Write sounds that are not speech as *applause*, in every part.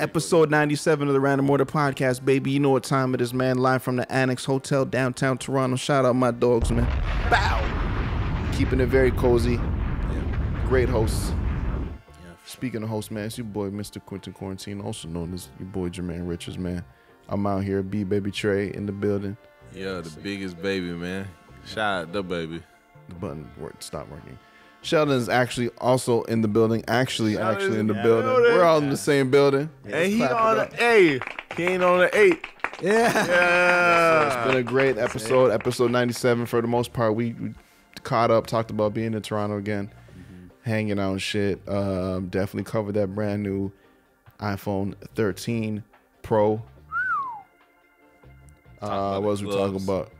Episode 97 of the Random Order Podcast, baby. You know what time it is, man. Live from the Annex Hotel, downtown Toronto. Shout out my dogs, man. Bow! Keeping it very cozy. Yeah. Great hosts. Speaking of hosts, man, it's your boy, Mr. Quentin Quarantine, also known as your boy, Jermaine Richards, man. I'm out here, B Baby Trey in the building. Yeah, the biggest baby, man. Shout out the baby. The button worked, stopped working. Sheldon's actually also in the building. Actually, Sheldon's actually in the building. building. We're all in the same building. Hey, he on up. the hey, he ain't on the eight. Yeah. Yeah. It's been a great episode, episode 97 for the most part. We, we caught up, talked about being in Toronto again, hanging out and shit. Um, definitely covered that brand new iPhone 13 Pro. Uh, what was we talking about?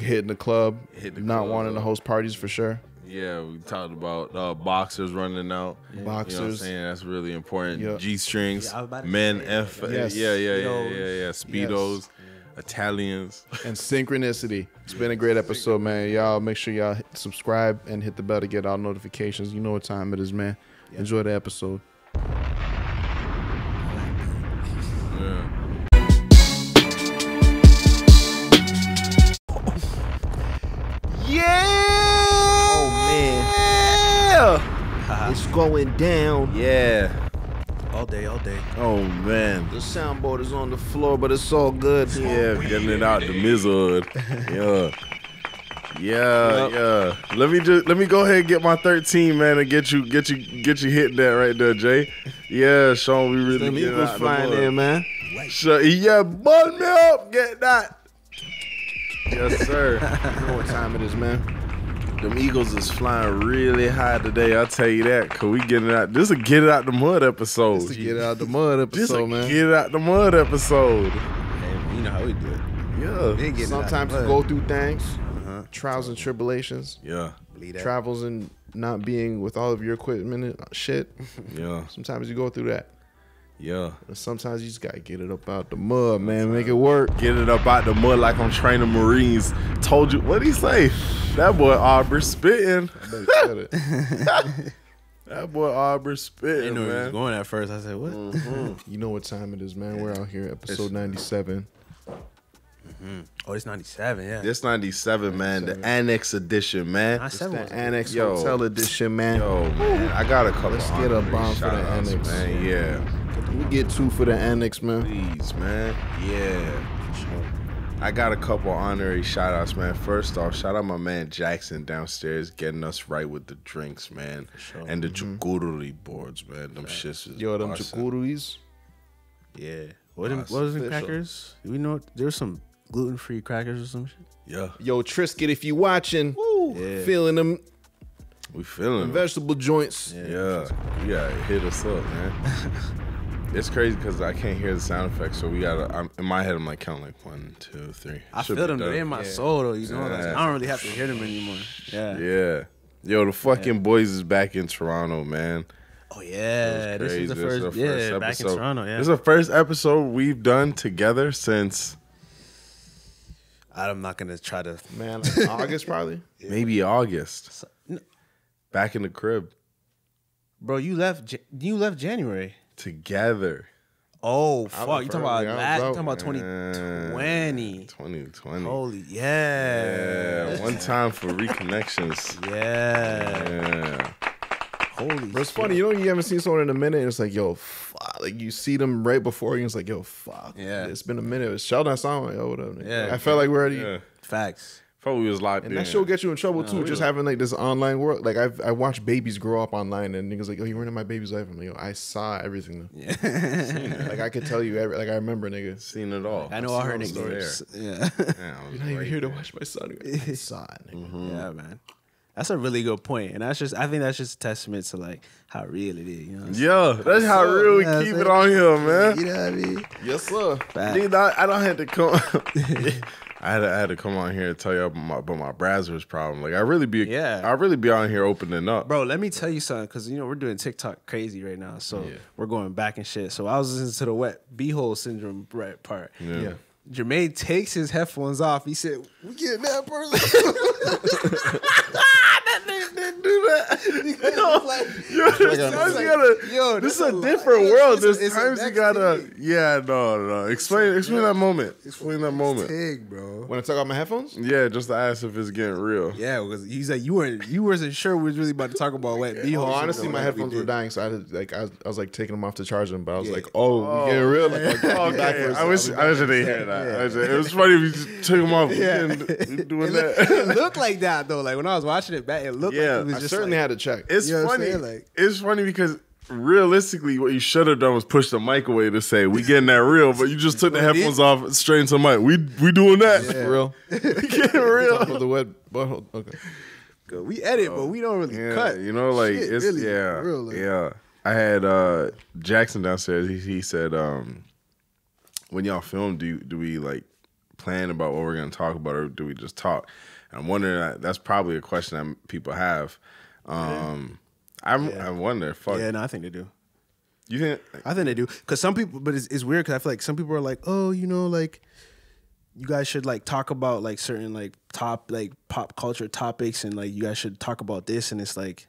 Hitting the club, Hit the not club. wanting to host parties for sure. Yeah, we talked about uh, boxers running out. You know what I'm Boxers. saying? That's really important. Yeah. G strings, Yeah, I was about to men, say, F, Yes. yeah, yeah, yeah, Speedos. yeah, yeah, Speedos, Italians. and synchronicity. It's been a great episode, man. Y'all make sure y'all hit subscribe and hit the bell to get all notifications. You know what time it is, man. Enjoy the episode. Man, *laughs* it's *laughs* going down. Yeah. All day, all day. Oh man. The soundboard is on the floor, but it's all good. Yeah, getting it out the mizzle. *laughs* Yeah. Yeah, yeah. Let me just let me go ahead and get my 13, man, and get you get you get you hitting that right there, Jae. Yeah, Sean, we really Them get it Eagles out flying in, man. So, yeah, button me up, get that. Yes, sir. You know what time it is, man. Them Eagles is flying really high today. I'll tell you that. Cause we getting out. This a get it out the mud episode. It's to get out the mud This a episode, man. get it out the mud episode. Hey, you know how we do it. Yeah. We ain't getting it out Sometimes you go through things, Uh-huh. trials and tribulations, Yeah. Believe travels and not being with all of your equipment and shit. Yeah. Sometimes you go through that. Yeah. And sometimes you just gotta get it up out the mud, man. Make it work. Get it up out the mud like I'm training Marines. Told you. What'd he say? That boy Aubrey spitting. Better said it. *laughs* That boy Aubrey I spitting, didn't know where he was going at first. I said, what? Mm-hmm. You know what time it is, man. We're out here, episode 97. Mm-hmm. Oh, it's 97, yeah. This 97, man. The Annex edition, man. 97 The Annex Yo. Hotel Edition, man. Yo, man. I got a couple Let's get a bomb for the Annex. man. Yeah. We get two for the Annex, man. Please, man. Yeah. I got a couple honorary shout outs, man. First off, shout out my man Jackson downstairs getting us right with the drinks, man. And the mm-hmm. charcuterie boards, man. Them shits is Yo, them awesome. charcuteries. Yeah. What, them, Awesome. what was them crackers? Do we know there's some gluten free crackers or some shit? Yeah, Yo, Triscuit, if you watching, Yeah. feeling them we feeling it. vegetable joints. Yeah, you gotta hit us up, man. *laughs* it's crazy because I can't hear the sound effects, so we gotta. I'm, in my head, I'm like counting like one, two, three. I Should feel them. They're done. in my soul, though. You know, like, I don't really have to hear them anymore. Yeah. Yeah, yo, the fucking boys is back in Toronto, man. Oh yeah. This is the Crazy. This first. the yeah, back in Toronto. Yeah. This is the first episode we've done together since I'm not gonna try to. Man, like *laughs* August probably. maybe August. No. Back in the crib Bro, you left. You left January. Together. Oh fuck! You talking about early. I was last? You talking about 2020? 2020. Holy yeah. Yeah, one time for reconnections. *laughs* Yeah. Yeah. Holy. But it's shit. funny, you know, you haven't seen someone in a minute, and it's like, yo, fuck. Like you see them right before you, and it's like, yo, fuck. Yeah. it's been a minute. It's Sheldon, I saw him. Like, yo, what up? nigga? Yeah. I felt like we're already. Yeah. Facts. Thought we was locked And in. that show gets you in trouble too, we just don't- having like this online world. Like I've I watched babies grow up online, and niggas like, "Oh, you were in my baby's life." I'm like, "Yo, I saw everything." Yeah. like I could tell you, every, like I remember, niggas. Seen it all. I know all her *laughs* I was nicknames. Yeah. Yeah, You're not even here to watch my son. *laughs* I saw it. Nigga. Mm-hmm. Yeah, man. That's a really good point, and that's just. I think that's just a testament to like how real it is. You know. What saying? Yeah, that's how up? real we Yeah, keep it on here, man. You know what I mean? Yes, sir. Facts. Dude, I, I don't have to come. *laughs* I had to, I had to come on here and tell you about my, about my Brazzers problem. Like I really be, Yeah. I really be on here opening up. Bro, let me tell you something, because you know we're doing TikTok crazy right now, so we're going back and shit. So I was listening to the wet beehole syndrome right part. Yeah. Yeah. Jermaine takes his headphones off. He said, "We getting that *laughs* *laughs* person." That nigga can't do that. *laughs* yo, like- yo, like a- times like, gotta. yo, this is a a- different it's- world. it's- There's it's a times you gotta. thing. Yeah, no, no. Explain, explain that moment. Explain that moment. Pig, bro. When I took out my headphones, Yeah, just to ask if it's getting real. Yeah, because he's like you weren't you wasn't sure we was really about to talk about wet beeholes. oh, honestly, my like we headphones were dying, so I had like I was, I was like taking them off to charge them, but I was Yeah. like, oh, we oh, getting real. Like, I'll Okay, back for a I wish. I wish I didn't hear that. It was funny if you just took them off *laughs* Yeah. doing It, look, that. it looked like that though. Like when I was watching it back, it looked like it was I just certainly like, had to check. It's You know funny. Like- it's funny because realistically, what you should have done was push the mic away to say we getting that real, but you just took the headphones off straight into the mic. We we doing that for real. *laughs* we getting *laughs* real. Talking about the wet butthole. Okay. we edit, but we don't really Yeah, cut. you know, like Shit, it's really, yeah, real, like- yeah. I had uh Jackson downstairs. He, he said, um, "When y'all film, do do we like plan about what we're gonna talk about, or do we just talk?" And I'm wondering. that- That's probably a question that people have. Um, I'm, I wonder. Fuck, Yeah, no, I think they do. you think? I think they do because some people, but it's, it's weird because I feel like some people are like, oh, you know, like you guys should like talk about like certain like top like pop culture topics and like you guys should talk about this and it's like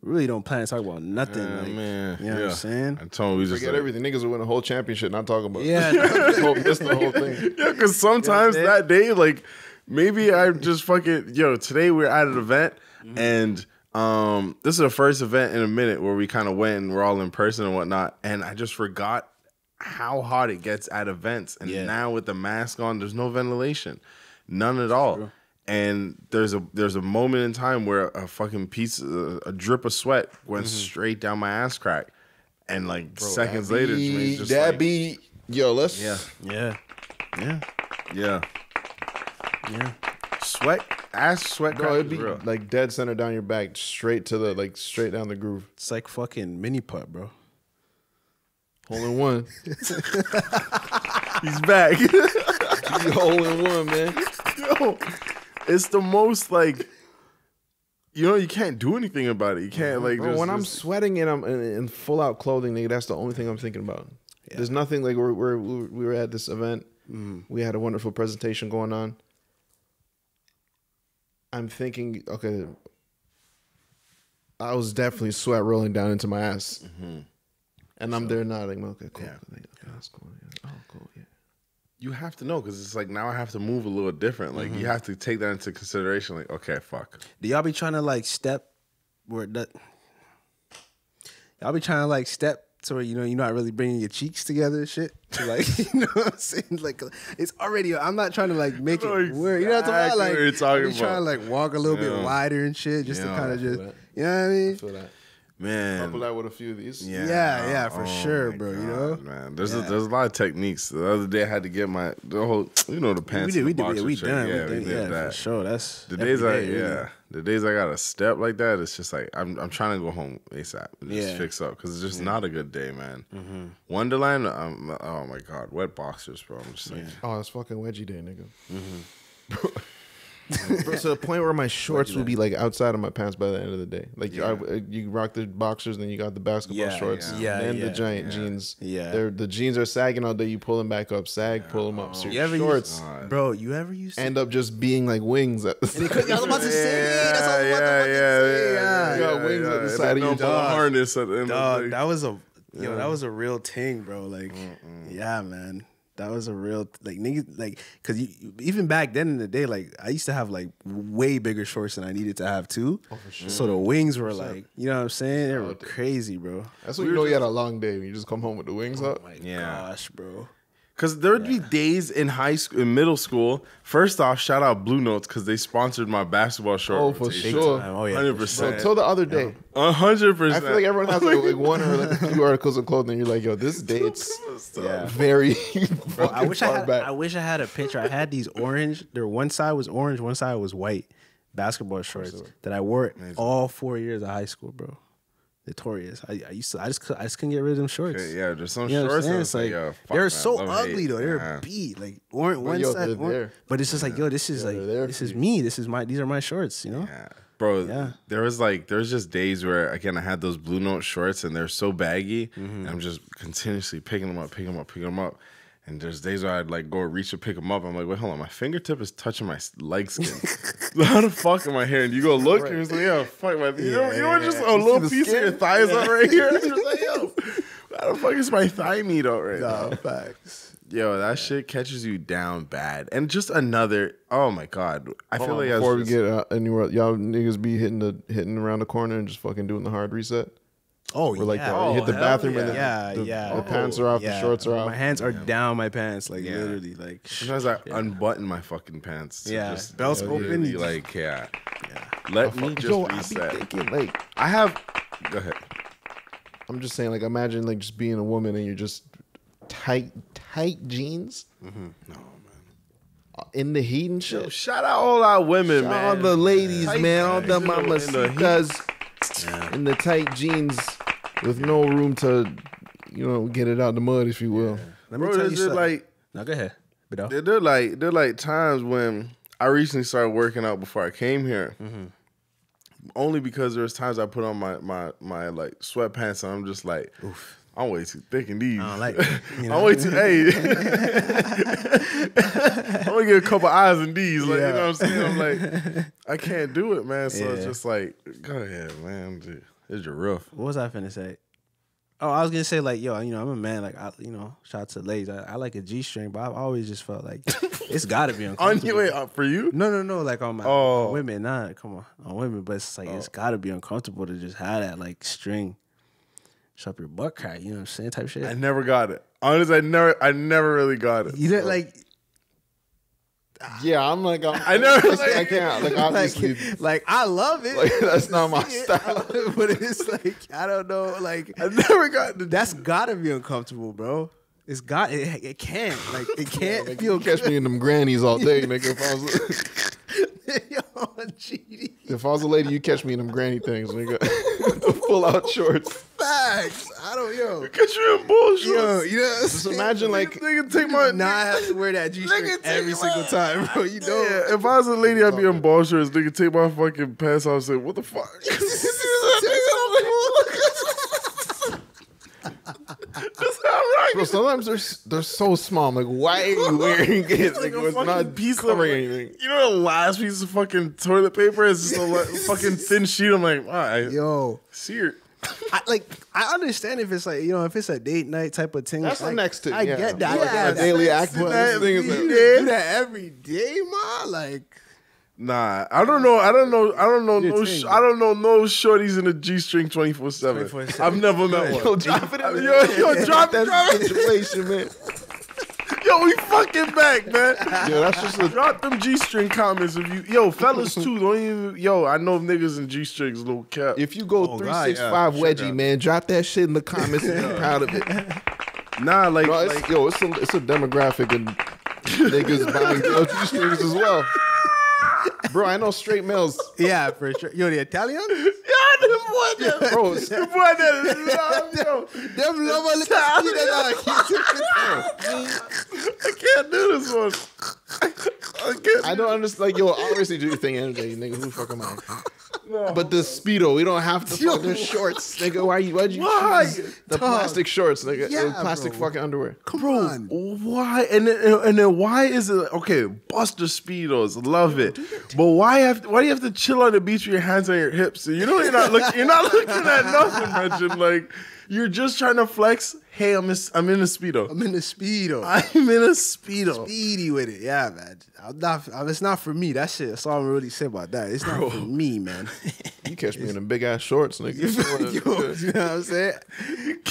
really don't plan to talk about nothing. Uh, like, man, you know what yeah. I'm saying? I told him we just Forget like, everything. Niggas will win a whole championship not talking about. Yeah, *laughs* This That's the whole thing. *laughs* Yeah, because sometimes You know that day, like maybe I'm just fucking yo. Today we're at an event, Mm-hmm. and um, this is the first event in a minute where we kind of went and we're all in person and whatnot, and I just forgot how hot it gets at events, and Yeah. now with the mask on, there's no ventilation, none at all. And there's a there's a moment in time where a fucking piece, a, a drip of sweat went Mm-hmm. straight down my ass crack, and like seconds later, Be- that like, be yo. Let's yeah, yeah, yeah, yeah. Yeah. Sweat, ass sweat. Bro, crack it'd be real. like dead center down your back, straight to the like straight down the groove. It's like fucking mini putt, bro. Hole in one. *laughs* He's back. *laughs* hole in one, man. Yo, it's the most like, you know, you can't do anything about it. You can't like. Bro, just- when I'm sweating and I'm in, in full out clothing, nigga, that's the only thing I'm thinking about. There's nothing like we're, we're we were at this event. Mm-hmm. We had a wonderful presentation going on. I'm thinking, okay, I was definitely sweat rolling down into my ass, mm-hmm. and I'm there nodding. Okay, cool. Yeah. Okay, that's cool. Yeah. Oh, cool. Yeah. you have to know because it's like now I have to move a little different. Like you mm-hmm. have to take that into consideration. Like, okay, fuck. Do y'all be trying to like step where that? Y'all be trying to like step to where you know you're not really bringing your cheeks together shit. To *laughs* like you know what I'm saying? Like it's already. I'm not trying to like make it weird. You know what I'm exactly talking about? Like you're talking I be trying to like walk a little Yeah. bit wider and shit, just Yeah, to kind of just that. you know what I mean? That. Man, Couple that with a few of these. Yeah, Yeah, yeah, for Oh sure, my bro, you know? man. There's a, there's a lot of techniques. The other day I had to get my the whole, you know, the We pants. did, we did, yeah, we shit. done, Yeah, we we did, did yeah, that. for sure. That's The every days I day, really. yeah, the days I got a step like that, it's just like I'm I'm trying to go home ASAP and just Yeah. fix up because it's just not a good day, man. Wonderland, um, oh my god, wet boxers, bro. I'm just like, Oh, it's fucking wedgie day, nigga. *laughs* *laughs* Bro, to the point where my shorts would be like outside of my pants by the end of the day. Like Yeah. I, you rock the boxers, then you got the basketball Yeah, shorts, yeah. Yeah, and the giant yeah. jeans. Yeah. They're, the jeans are sagging all day. You pull them back up, sag, pull them up. Oh. So You ever shorts use, bro? You ever use? end up just being like wings. At the I was about to *laughs* say, that's what I was about to yeah, yeah, say, yeah, yeah. You got wings at the And side of your dog. harness at the end of the Dog, that was a yo, that was a real thing, bro. Like, yeah, man, that was a real like niggas like because you, you- even back then in the day, like I used to have like way bigger shorts than I needed to have too. Oh, for sure. So the wings were like, you know what I'm saying? They were crazy, bro. That's when you know you had a long day when you just come home with the wings oh up. Yeah. Gosh, bro. Because there would be days in high school, in middle school. First off, shout out Blue Notes because they sponsored my basketball short. Oh, for rotation. sure. Oh yeah, 100%. till the other day. a hundred I percent. feel like everyone has like, like one or like a few *laughs* articles of clothing. You're like, yo, this date's Yeah. very. *laughs* Bro, I wish I far had. back. I wish I had a picture. I had these orange. Their one side was orange, one side was white basketball shorts that I wore all four years of high school, bro. Notorious. I, I used to. I just. I just couldn't get rid of them shorts. yeah, there's some You know shorts. saying? that It's it's like, like, they're that. so ugly hate. though. They're Yeah. beat. Like orange one yo, side, they're orange- but it's just like yo, this is they're there like this for is me. This is my. These are my shorts. You know. Yeah. Bro, Yeah. there was like there was just days where again I had those blue note shorts and they're so baggy, Mm-hmm. and I'm just continuously picking them up, picking them up, picking them up, And there's days where I'd like go reach to pick them up. I'm like, wait, hold on, my fingertip is touching my leg skin. *laughs* How the fuck am I here? And you go look, and it's like, yeah, fuck my. You know, you know, what, just a You little piece of your thigh is up right here. *laughs* Just like, yo, how the fuck is my thigh meat out right now? Nah, facts. Yo, that shit catches you down bad. And just another. Oh my god, I feel like I before we was get uh, anywhere, y'all niggas be hitting the hitting around the corner and just fucking doing the hard reset. Oh, Or like yeah. the, you hit the hell bathroom and yeah, the, the, yeah. the pants are off, the shorts are off. My off. hands are down my pants, like Yeah. literally, like Sometimes I unbutton my fucking pants. To Yeah, just belts open. Like, yeah. Let me just Yo, I be thinking like I have. Go ahead. I'm just saying like imagine like just being a woman and you're just tight tight jeans. Mm-hmm. Uh, In the heat and shit. Yo, shout out all our women, man. All the ladies, Tight man, all the jeans in the- in the heat. mamacitas in the tight jeans with no room to, you know, get it out the mud, if you will. let me Bro, tell you something. like no, go ahead. But there, there like there like times when I recently started working out before I came here. Mm-hmm. Only because there's times I put on my my my like sweatpants and I'm just like, I'm way too thick in these. I don't like *laughs* it, you know? I'm way too. Hey, *laughs* *laughs* I'm gonna get a couple eyes in these. Like you know what I'm saying? I'm like, I can't do it, man. So it's just like, go ahead, man. It's your rough. what was I finna say? Oh, I was gonna say like, yo, you know, I'm a man. Like, I, you know, shout out to ladies. I, I like a G string, but I've always just felt like it's got to be On uncomfortable. your way up for you? No, no, no. Like on my Oh. on women, nah, come on, on women. But it's like it's oh. got to be uncomfortable to just have that like string, shove your butt crack. You know what I'm saying? Type shit. I never got it. Honestly, I never, I never really got it. you didn't like Yeah, I'm like I'm, I never- I can't like *laughs* obviously like, like I love it. like that's *laughs* not my style. *laughs* it, but it's like I don't know. Like I never got the. that's gotta be uncomfortable, bro. It's got it. It can't like it can't Like, feel you catch me in them grannies all day, nigga. If I was Yo, *laughs* GD. if I was a lady, you catch me in them granny things, nigga. *laughs* the full out shorts. Facts. I don't yo. Catch you in bullshit. Yo, you know. Just imagine like nigga, take my. Now I *laughs* have to wear that G string Nigga, take every my- single time, bro. You know. Yeah, if I was a lady, I'd be in ball shorts. Nigga, take my fucking pants off. and Say, what the fuck? Bro, sometimes they're they're so small. I'm like, why are you *laughs* wearing it? It's Like, like it's not piece of anything. You know the last piece of fucking toilet paper is just a *laughs* fucking thin sheet. I'm like, I Yo, see it. I, like I understand if it's like you know if it's a date night type of thing. That's the next thing, I yeah. get that. Like I get a daily that. act, thing is you do that every day, ma. Like Nah, I don't know. I don't know. I don't know. Your No, sh- I don't know no shorties in a G string twenty four seven. I've never met one. Yo, drop it in the Yo, yo, drop it, That's drop it. situation, man. Yo, we fucking back, man. Yo, that's just a Drop them G string comments if you, yo, fellas too. Don't even, yo. I know niggas in G strings, little cap. If you go Oh, three God, six yeah, five wedgie, out. man, drop that shit in the comments and be proud of it. nah, like, Bro, it's, like yo, it's a it's a demographic and niggas buying G strings as well. Bro, I know straight males. yeah, for sure. Yo, the Italian. yeah, them boy, them, Bro, *laughs* them boy, them, yo, Them love a little. I can't do this one. I can't. I don't understand. Like, yo, obviously do your thing any day, nigga. Who the fuck am I? But the speedo, we don't have to *laughs* fucking shorts, nigga. Why you? Why'd you Why? choose the plastic shorts, nigga? Yeah, the plastic bro. fucking underwear. Come Bro, on. why? And then, and then why is it okay? Buster Speedos, love it. But why have why do you have to chill on the beach with your hands on your hips? You know you're not looking you're not *laughs* looking at nothing, Reggie. Like you're just trying to flex. Hey, I'm in, I'm in a speedo. I'm in the speedo. *laughs* I'm in a speedo. Speedy with it, yeah, man. I'm not. It's not for me. That shit. That's all I'm really say about that. It's not for me, man. *laughs* You *laughs* catch me in them big ass shorts, nigga. Yo, you know what I'm saying?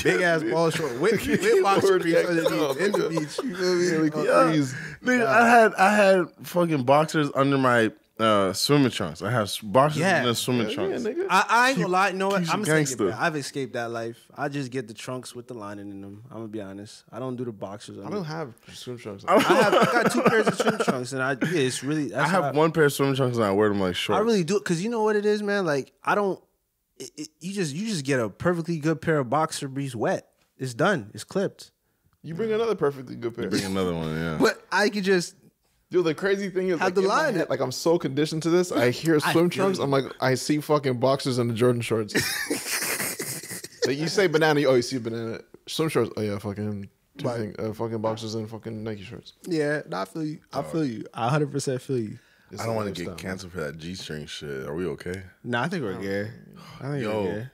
Big ass ball short, with, with boxer Word briefs in the beach. You feel me? Nigga, I had I had fucking boxers under my uh, swimming trunks. I have s- boxers Yeah. in the swimming Yeah, trunks. nigga. I, I ain't gonna lie. You know what? He's a I'm gonna gangster. I've escaped that life. I just get the trunks with the lining in them. I'm gonna be honest. I don't do the boxers. I don't have swim trunks. I have. I got two pairs of swim *laughs* trunks, and I yeah, it's really. I have how one pair of swimming trunks and I wear them like shorts. I really do it because you know what it is, man. Like I don't. It, it, you just you just get a perfectly good pair of boxer briefs wet. It's done. It's clipped. You bring another perfectly good pair. bring another one. Yeah. But I could just Dude, the crazy thing is, Have like, the in line head, like I'm so conditioned to this. I hear *laughs* swim feel trunks. I'm like, I see fucking boxers and the Jordan shorts. *laughs* like you say banana, oh, you see banana swim shorts. Oh yeah, fucking Two thing, uh, fucking boxers and fucking Nike shorts. Yeah, no, I feel you. I feel you. I 100 percent feel you. It's I don't want to lifestyle, get man. canceled for that G string shit. Are we okay? Nah, I think we're good. I think Yo. we're good.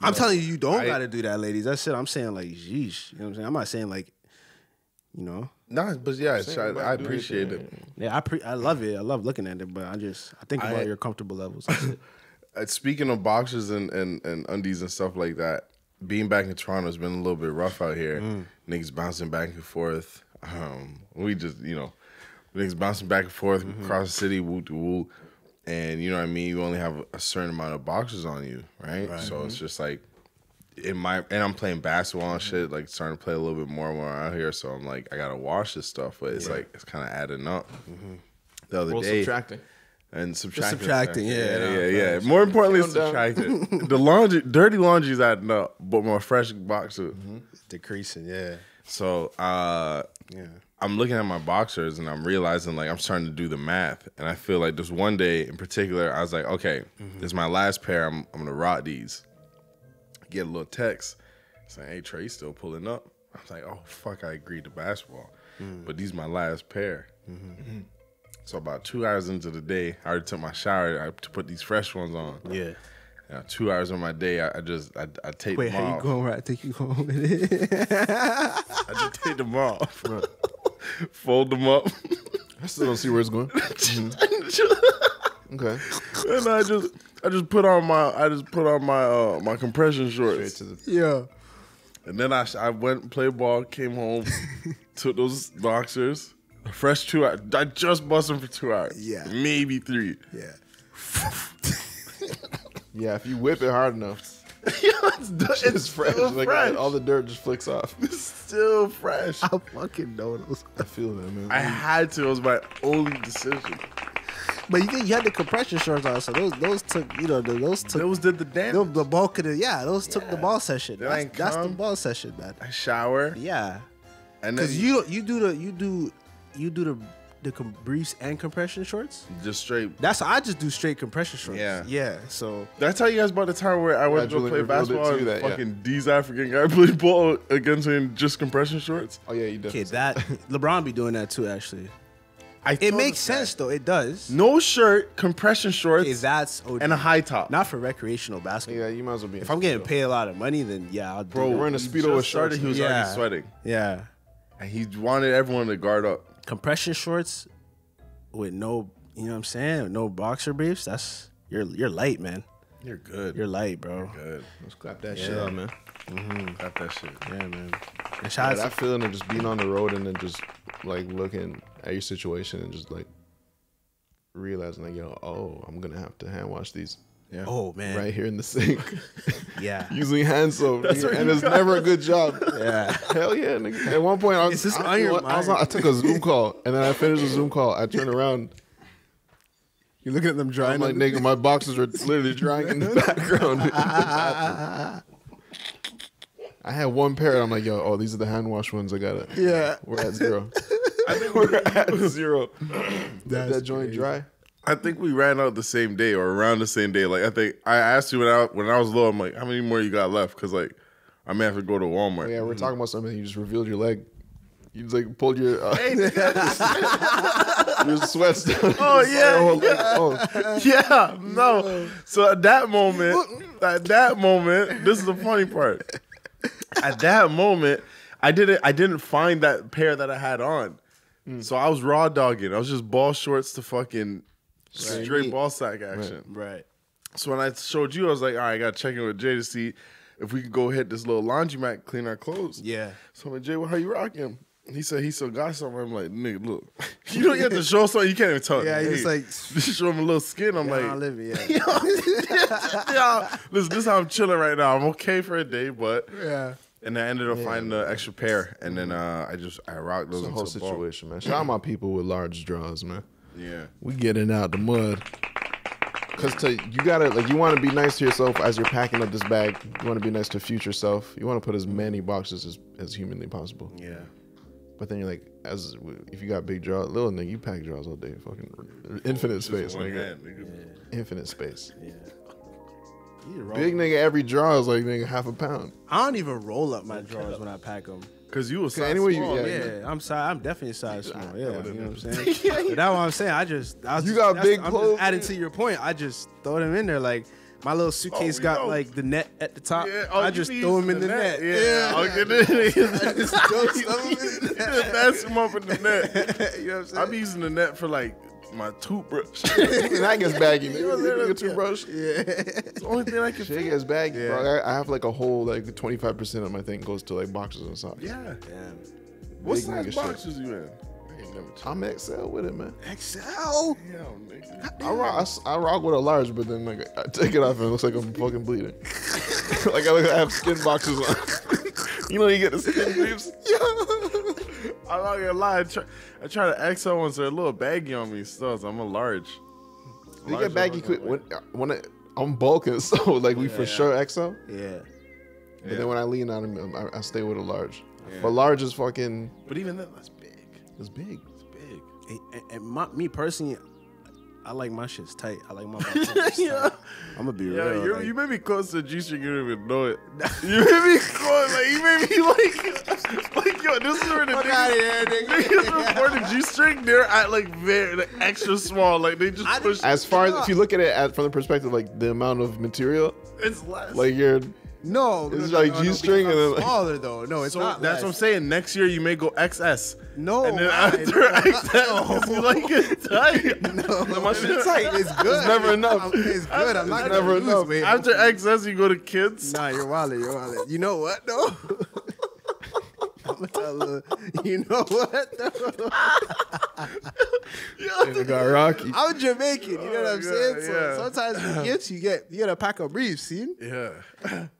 I'm telling you, you don't I- gotta do that, ladies. That's shit. I'm saying like, yeesh. You know what I'm saying? I'm not saying like, you know. Nah, but yeah, it's- I, about I appreciate it. Yeah, I pre- I love it. I love looking at it, but I just I think about I- your comfortable levels. That's it. *laughs* Uh, Speaking of boxers and, and, and undies and stuff like that, being back in Toronto has been a little bit rough out here. Niggas bouncing back and forth. Um, we just, you know, niggas bouncing back and forth across the city, woo to woo. And you know what I mean? You only have a certain amount of boxers on you, right? So it's just like, in my and I'm playing basketball and mm-hmm. shit, like starting to play a little bit more when I'm out here. So I'm like, I gotta wash this stuff, but it's like it's kind of adding up. Mm-hmm. The other day, subtracting. and subtracting. subtracting, yeah. yeah, yeah, yeah. More importantly, subtracting. *laughs* the laundry, dirty laundry's adding up, but my fresh boxer. Mm-hmm. Decreasing, yeah, So uh, yeah. I'm looking at my boxers and I'm realizing like I'm starting to do the math, and I feel like this one day in particular, I was like, okay, this is my last pair. I'm I'm gonna rock these. Get a little text saying, "Hey Trey, still pulling up?" I was like, "Oh fuck, I agreed to basketball, mm. but these my last pair." Mm-hmm. So about two hours into the day, I already took my shower. I to put these fresh ones on. Yeah. Now, two hours of my day, I, I just I, I take Wait, them how off. you going? Where I think you it? I just take them off, *laughs* fold them up, I still don't see where it's going. *laughs* Mm-hmm. Okay. and I just I just put on my I just put on my uh, my compression shorts. Straight to the yeah. And then I, I went and played ball, came home, *laughs* took those boxers, fresh two hours. I just bust them for two hours. Yeah. Maybe three. Yeah. *laughs* Yeah, if you whip it hard enough, *laughs* it's, it's, it's fresh. Still Like fresh. all the dirt just flicks off. It's still fresh. I fucking know those. I feel that, man. I had to. It was my only decision. But you get you had the compression shorts on, so those those took you know those took Those did the the, damage. the bulk of the yeah those took the ball session. That That's, ain't that's the ball session, man. I shower Yeah, and then because you you do the you do you do the the com- briefs and compression shorts. just straight. That's I just do straight compression shorts. Yeah. yeah. So Did I tell you guys about the time where I went to go play basketball to and you that, yeah. fucking D's African guy *laughs* played ball against me in just compression shorts? oh yeah, you okay, that *laughs* LeBron be doing that too. Actually, I it makes this guy, sense though. It does. No shirt, compression shorts, Okay, that's OD. and a high top. not for recreational basketball. yeah, you might as well be. If I'm getting paid a lot of money, then yeah, I'll do Bro, it. You're wearing a Speedo with started, shorts. He was Yeah. already sweating, Yeah, and he wanted everyone to guard up. compression shorts with no, you know what I'm saying, no boxer briefs. That's you're you're light, man. You're good. You're light, bro. good. Let's clap that shit up, man. Mm-hmm. Got that shit. Yeah, man. And Yeah, shout out that to- feeling of just being on the road and then just like looking at your situation and just like realizing like, yo, oh, I'm gonna have to hand wash these Yeah. oh man, right here in the sink *laughs* yeah, *laughs* using hand soap, where nigga, and you it's got never a good job. *laughs* yeah. Hell yeah, nigga. At one point, I was, It's just I, on your I, was mind. on- I took a Zoom call and then I finished the Zoom call. I turned around. You're looking at them I'm drying? like, nigga, my boxes are literally drying in the background. I had one pair. And I'm like, yo, oh, these are the hand wash ones. I got it. Yeah. we're at zero. I think we're at *laughs* zero. Let that joint dry. I think we ran out the same day or around the same day. Like I think I asked you when I when I was low. I'm like, how many more you got left? Because like I may have to go to Walmart. Yeah, we're talking about something. You just revealed your leg. You just like pulled your uh, *laughs* your sweats down. *laughs* Oh yeah, Oh, like, oh. yeah, no. So at that moment, at that moment, this is the funny part. At that moment, I didn't I didn't find that pair that I had on. Mm. So I was raw dogging. I was just ball shorts to fucking straight ball sack action. right. So when I showed you, I was like, all right, I gotta check in with Jae to see if we could go hit this little laundromat, clean our clothes. Yeah. So I'm like, Jae, well, how you rocking? He said he still got something. I'm like, nigga, look, *laughs* you don't get to show something. You can't even tell. Yeah, Hey, he's like, *laughs* just show him a little skin. I'm like, I'll live it. Yeah. *laughs* yeah, listen, this is how I'm chilling right now. I'm okay for a day, but yeah. And I ended up finding the extra pair, and then uh, I just I rocked those The into whole situation, man. Shout out my people with large draws, man. Yeah, We getting out the mud. Cause to you gotta like you want to be nice to yourself as you're packing up this bag. You want to be nice to future self. You want to put as many boxes as, as humanly possible. Yeah. But then you're like, as if you got big draws, little nigga, you pack draws all day. Fucking infinite space, nigga. hand, nigga. Infinite space. Yeah. You roll- Big nigga, every draw is like nigga half a pound. I don't even roll up my drawers when I pack them. Cause you was size anyway, small, yeah, nigga. Yeah, I'm sorry. I'm definitely size *laughs* small. Yeah, you know what I'm saying. *laughs* But that's what I'm saying. I just, I was You got that's- big I'm clothes, Just adding to your point, I just throw them in there. Like my little oh, suitcase we got know. like the net at the top. Yeah, oh, I just throw them in using the net. Yeah, I'll get *laughs* it. I just throw some in the net. That's them up in the net. you know what I'm saying? I be using the net for like my toothbrush. And *laughs* that gets baggy. *laughs* Yeah, Nigga, yeah, Nigga, yeah. toothbrush. It's the only thing I can Shit fit. gets baggy, Yeah. bro. I, I have like a whole like 25 percent of my thing goes to like boxes and socks. Yeah. Damn. What Big size nigga shit. boxes you in? I ain't never checked. I'm XL with it, man. XL. Hell, nigga. I rock, I, s- I rock with a large, but then like I take it off and it looks like I'm fucking bleeding. *laughs* like I, look, I have skin boxes on. you know, you get the skin briefs. I'm not gonna lie. I try, I try to XL ones. They're a little baggy on me still. So I'm a large. You Large get baggy quick when uh, when I, I'm bulking, *laughs* so like we for sure XL. Yeah. But Yeah. then when I lean on him, um, I, I stay with a large. But large is fucking But even then, that's big. it's big. It's big. And, and- and my, me personally, I like my shit's tight. I like my *laughs* boxers tight. I'm gonna be Yeah, real. you're, like- you made me close to G string. You don't even know it. *laughs* You made me close. Like you made me like, *laughs* like yo. This is where the Fuck niggas, outta here, nigga. niggas report the G string. They're at like very like, extra small. Like they just push. As far as if you look at it at, from the perspective like the amount of material, It's less. like you're no, It's no, like no, no, G-string because and I'm then- smaller though. No, it's so not. that's what I'm saying. Next year you may go XS. No, And then I- after *laughs* no, XS, you like it tight. *laughs* No, my shit tight. It's good. It's never enough. I'm- It's good. I'm not never gonna lose enough. weight. After XS, you go to kids. Nah, you're wallet. You're wallet. You know what though? *laughs* I'm gonna tell her, you know what? though? it got rocky. I'm Jamaican. You know what I'm Oh, saying? yeah, So yeah. sometimes you get you get you get a pack of briefs. See, Yeah.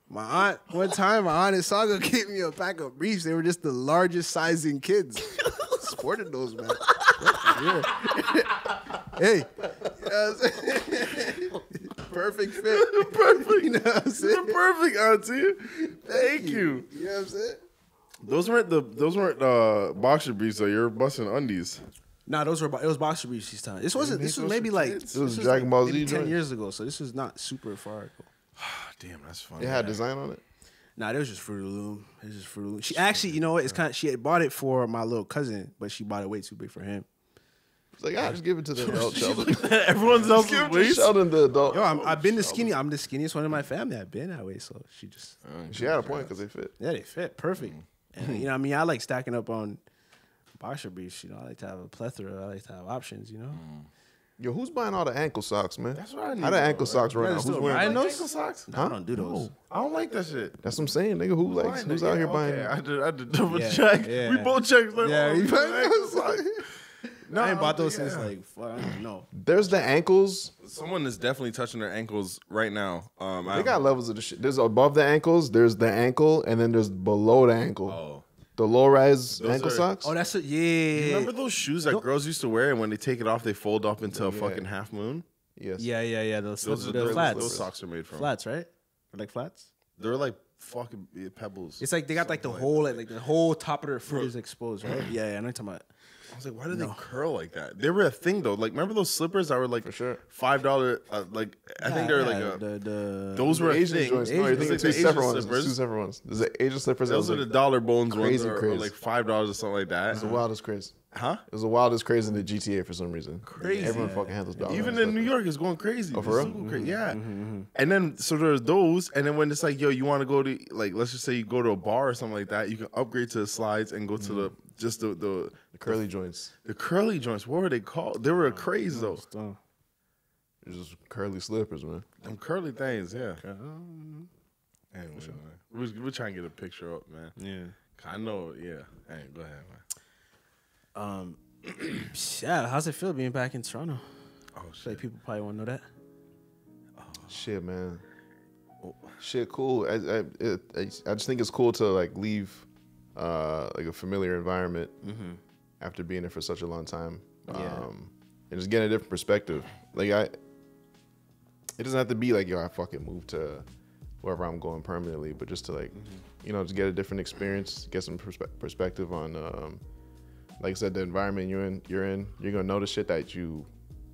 My aunt one time my aunt and Saga *laughs* gave me a pack of briefs. They were just the largest sizing kids. *laughs* Sported those man. Yeah. *laughs* hey, you know what I'm saying? perfect fit. Perfect. You know what I'm saying? You're perfect, auntie. Thank you. You know what I'm saying? Those weren't the those weren't uh boxer briefs though. You're busting undies. Nah, those were bo- it was boxer briefs this time. This wasn't. This was maybe like this It was was Dragon Ball maybe Z ten joint? years ago. So this was not super far ago. Ah, *sighs* Damn, that's funny. It had design on it. Nah, it was just Fruit of the Loom. It was just Fruit of the Loom. She actually, you know what? It's kind. Of, she had bought it for my little cousin, but she bought it way too big for him. It's like, ah, just give it to the *laughs* adult Sheldon. *laughs* Everyone's else's give it to waist. Sheldon, the adult. Yo, I'm, I've been the skinny. I'm the skinniest one in my family. I've been that way. So she just, She had a point because they fit. yeah, they fit perfect. And you know, I mean, I like stacking up on boxer briefs. You know, I like to have a plethora. I like to have options. You know, Yo, who's buying all the ankle socks, man? That's what I need, How the ankle right? socks right now? Who's wearing riding them? those? ankle socks? I don't do those. I don't like that shit. That's what I'm saying, nigga. Who likes? Who's out here Okay, buying? I did, I did *laughs* double Yeah, check. yeah. We both checked. Like, Yeah, oh, you buying *laughs* ankle socks. No, *laughs* I ain't bought those think- since like fuck, I don't know. There's the ankles. Someone is definitely touching their ankles right now. Um, I They got levels of the shit. There's above the ankles. There's the ankle, and then there's below the ankle. Oh. The low rise Those ankle are- socks. Oh, that's a yeah. Remember those shoes that girls used to wear, and when they take it off, they fold up into a fucking half moon. yes. Yeah, yeah, yeah. Those, Those those are the those, flats. those socks are made from. Flats, right? Or like flats. They're like fucking pebbles. It's like they got like the whole like, like the whole top of their foot is exposed, right? *clears throat* Yeah, yeah. I know what you're talking about. I was like, why do they curl like that? They were a thing though. Like, remember those slippers that were like For sure. five dollar? Uh, like, I think they're like a, the the those were Asian thing. joints. No, you're Asian- two separate ones. slippers. Two separate ones. There's the Asian slippers. Those are was the dollar bones ones, or, or crazy. like five dollars or something like that. It's the wildest craze. Huh? It was the wildest craze in the GTA for some reason. Crazy. Everyone fucking those dollars. Even in New York, it's going crazy. Oh, for real? super crazy. Mm-hmm. Yeah. Mm-hmm, mm-hmm. And then so there's those, and then when it's like, yo, you want to go to like, let's just say you go to a bar or something like that, you can upgrade to the slides and go to the just the the The curly joints. the curly joints. What were they called? They were a craze though. Oh. Uh, it's just curly slippers, man. Them curly things, yeah. Anyway, man. We're, we're trying to get a picture up, man. Yeah. I know, yeah. Hey, go ahead, man. Um. *clears throat* yeah. How's it feel being back in Toronto? Oh Like shit. people probably want to know that. Oh. Shit, man. Shit, cool. I, I, it, I, I just think it's cool to like leave, uh, like a familiar environment after being there for such a long time. Mm-hmm. Yeah. Um, and just getting a different perspective. Like I, it doesn't have to be like yo, I fucking moved to wherever I'm going permanently, but just to like, Mm-hmm. you know, just get a different experience, get some perspe- perspective on, um, like I said, the environment you're in. You're in. You're gonna notice shit that you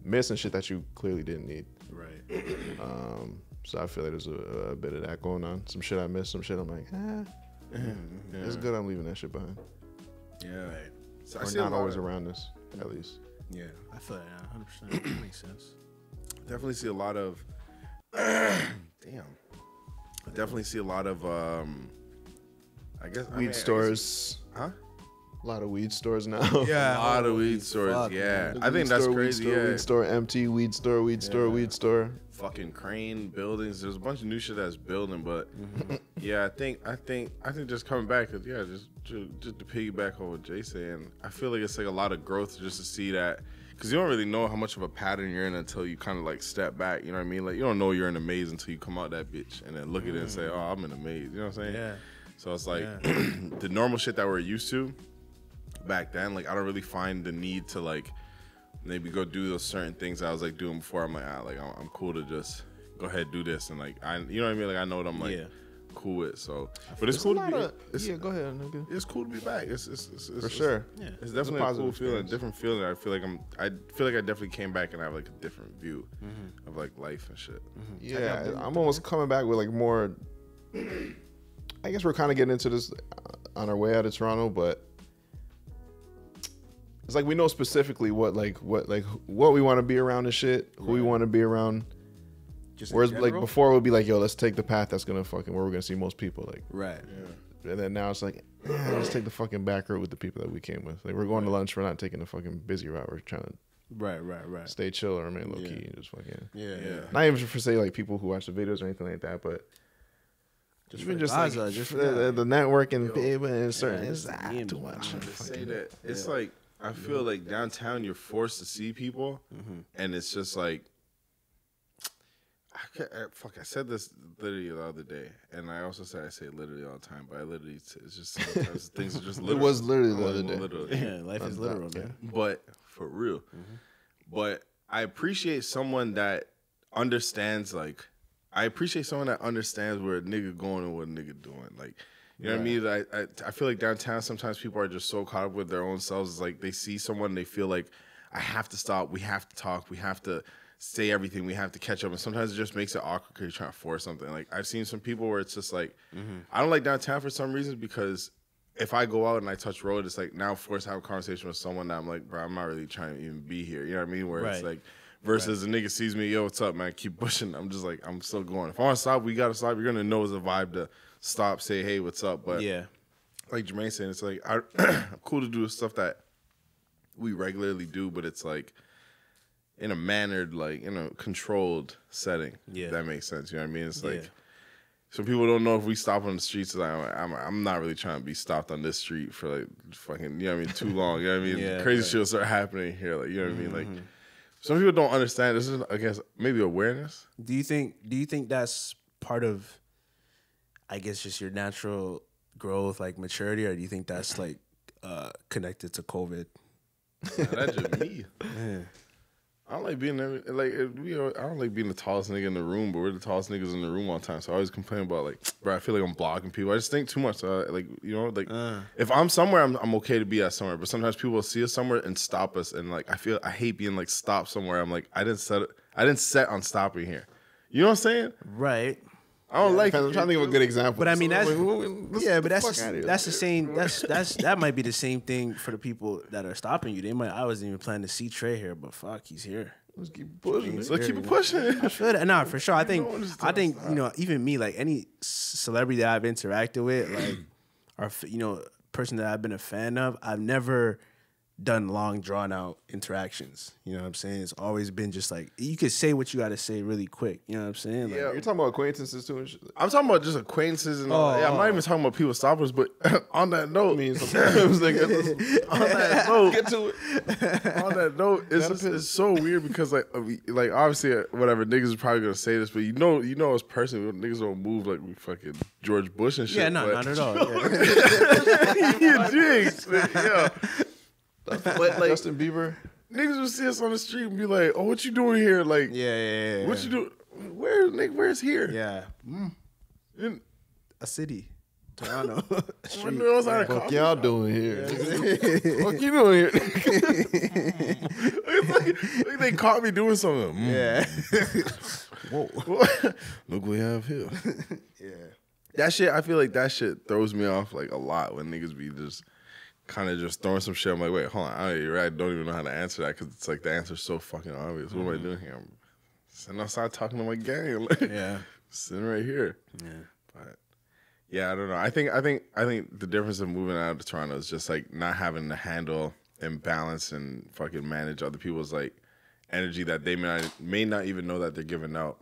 miss and shit that you clearly didn't need. Right. *clears throat* Um, so I feel like there's a, a bit of that going on. Some shit I missed, some shit I'm like, ah. It's good I'm leaving that shit behind. Yeah. So I Or see not always of- around us, at least. Yeah. I feel that now, hundred percent. That makes sense. Definitely see a lot of. *clears throat* damn. I definitely see a lot of. um I guess I Weed mean, I guess- stores. huh? A lot of weed stores now. Yeah, *laughs* a lot of weed stores. fuck, yeah, I think that's store, crazy. Weed store, yeah, weed store, empty. Weed store, weed store, weed store. fucking crane buildings. There's a bunch of new shit that's building, but Mm-hmm. yeah, I think I think I think just coming back, 'cause, yeah, just just, just to piggyback on what Jae saying, I feel like it's like a lot of growth just to see that. Cause you don't really know how much of a pattern you're in until you kind of like step back. You know what I mean? Like you don't know you're in a maze until you come out that bitch and then look at it and say, "Oh, I'm in a maze." You know what I'm saying? Yeah. So it's like *clears throat* the normal shit that we're used to back then. Like I don't really find the need to like maybe go do those certain things I was like doing before. I'm like, ah, like I'm, I'm cool to just go ahead do this and like I, you know what I mean? Like I know what I'm like Yeah. cool with. So, but it's There's cool to be. lot of- it's, yeah, go ahead, nigga. it's cool to be back. It's, it's, it's, it's For it's- sure. Yeah. It's It's a definitely a, cool positive feeling, experience. different feeling. I feel like I'm. I feel like I definitely came back and I have like a different view Mm-hmm. of like life and shit. Yeah, I'm almost coming back with like more. I guess we're kind of getting into this on our way out of Toronto, but it's like we know specifically what like what like what we want to be around and shit, who we want to be around. Just Whereas like before, it would be like, yo, let's take the path that's gonna fucking where we're gonna see most people. Like, right? and then now it's like, eh, *clears throat* let's take the fucking back road with the people that we came with. Like, we're going to lunch. We're not taking the fucking busy route. We're trying to Right, right, right. stay chill or remain low Yeah. key and just fucking. Yeah, Yeah. Not even for say like people who watch the videos or anything like that, but Just even just like just for the, the, the network and people and certain Yeah, it's and too much. say that it's like I feel like downtown you're forced to see people, mm-hmm. and it's just like I I, fuck. I said this literally the other day, and I also said I say it literally all the time, but I literally it's just sometimes *laughs* things are just. It was literally the other day. Literally. *laughs* yeah, life is literal, man. but for real. Mm-hmm. But I appreciate someone that understands like I appreciate someone that understands where a nigga going and what a nigga doing. Like you know what I mean? I, I I feel like downtown sometimes people are just so caught up with their own selves. It's like they see someone they feel like I have to stop, we have to talk, we have to say everything, we have to catch up. And sometimes it just makes it awkward because you're trying to force something. Like I've seen some people where it's just like mm-hmm. I don't like downtown for some reasons because if I go out and I touch road, it's like now forced to have a conversation with someone that I'm like, bro, I'm not really trying to even be here. You know what I mean? Where it's like versus a nigga sees me, yo, what's up, man? Keep *laughs* pushing. I'm just like, I'm still going. If I want to stop, we gotta stop. You're gonna know it's a vibe to stop, say, hey, what's up? But Yeah, like Jermaine saying, it's like I, *clears throat* I'm cool to do stuff that we regularly do, but it's like in a mannered, like in a controlled setting. Yeah. that makes sense. You know what I mean? It's like Yeah. some people don't know if we stop on the streets. Like, I'm, I'm not really trying to be stopped on this street for like fucking, you know what I mean, too long. You know what I mean? *laughs* Yeah, Crazy right. shit will start happening here. Like, you know what I mean? Like, mm-hmm. some people don't understand. This is, I guess, maybe awareness. Do you think? Do you think that's part of? I guess just your natural growth, like maturity, or do you think that's like uh connected to COVID? Nah, that's just me. *laughs* I don't like being. Like we, are, I don't like being the tallest nigga in the room, but we're the tallest niggas in the room all the time. So I always complain about like, *tsk* bro, I feel like I'm blocking people. I just think too much. So like you know, like if I'm somewhere, I'm, I'm okay to be at somewhere. But sometimes people will see us somewhere and stop us, and like I feel I hate being like stopped somewhere. I'm like I didn't set I didn't set on stopping here. You know what I'm saying? Right. I don't like. I'm trying to think of a good example. But I mean, that's Like, who- let's yeah, but the that's fuck the, outta here. that's the same. That's that's that might be the same thing for the people that are stopping you. They might. I wasn't even planning to see Trey here, but fuck, he's here. Let's keep pushing. Let's keep it pushing. I feel that. Nah, for sure. I think. No one is I think you know, even me, like any celebrity that I've interacted with, like, *clears throat* or you know, person that I've been a fan of, I've never done long drawn out interactions. You know what I'm saying? It's always been just like you could say what you got to say really quick. You know what I'm saying? Like, Yeah. You're talking about acquaintances too. I'm talking about just acquaintances and all that. Yeah, I'm not even talking about people stoppers. But *laughs* on that note, *laughs* means *laughs* like, on that note, get to it. on that note, it's just, it's so weird because like uh, like obviously uh, whatever niggas is probably gonna say this, but you know you know as person niggas don't move like we fucking George Bush and shit. yeah, no, but, not at all. Yeah. you yeah. *laughs* But like Justin Bieber. niggas will see us on the street and be like, "Oh, what you doing here? Like, yeah, yeah, yeah. what you do? Where, nigga? Where's here? Yeah, And- a city, Toronto. *laughs* *laughs* What else I Fuck y'all doing here? Fuck you doing here? it's like, like they caught me doing something. Mm. yeah. Look what we have here. Yeah. That shit, I feel like that shit throws me off like a lot when niggas be just kind of just throwing some shit. I'm like, wait, hold on, I, you're right, I don't even know how to answer that because it's like the answer's so fucking obvious. What am I mm-hmm. doing here? I'm sitting outside talking to my gang. *laughs* Like, Yeah. sitting right here. Yeah. But yeah, I don't know. I think I think I think the difference of moving out of Toronto is just like not having to handle and balance and fucking manage other people's like energy that they may not may not even know that they're giving out.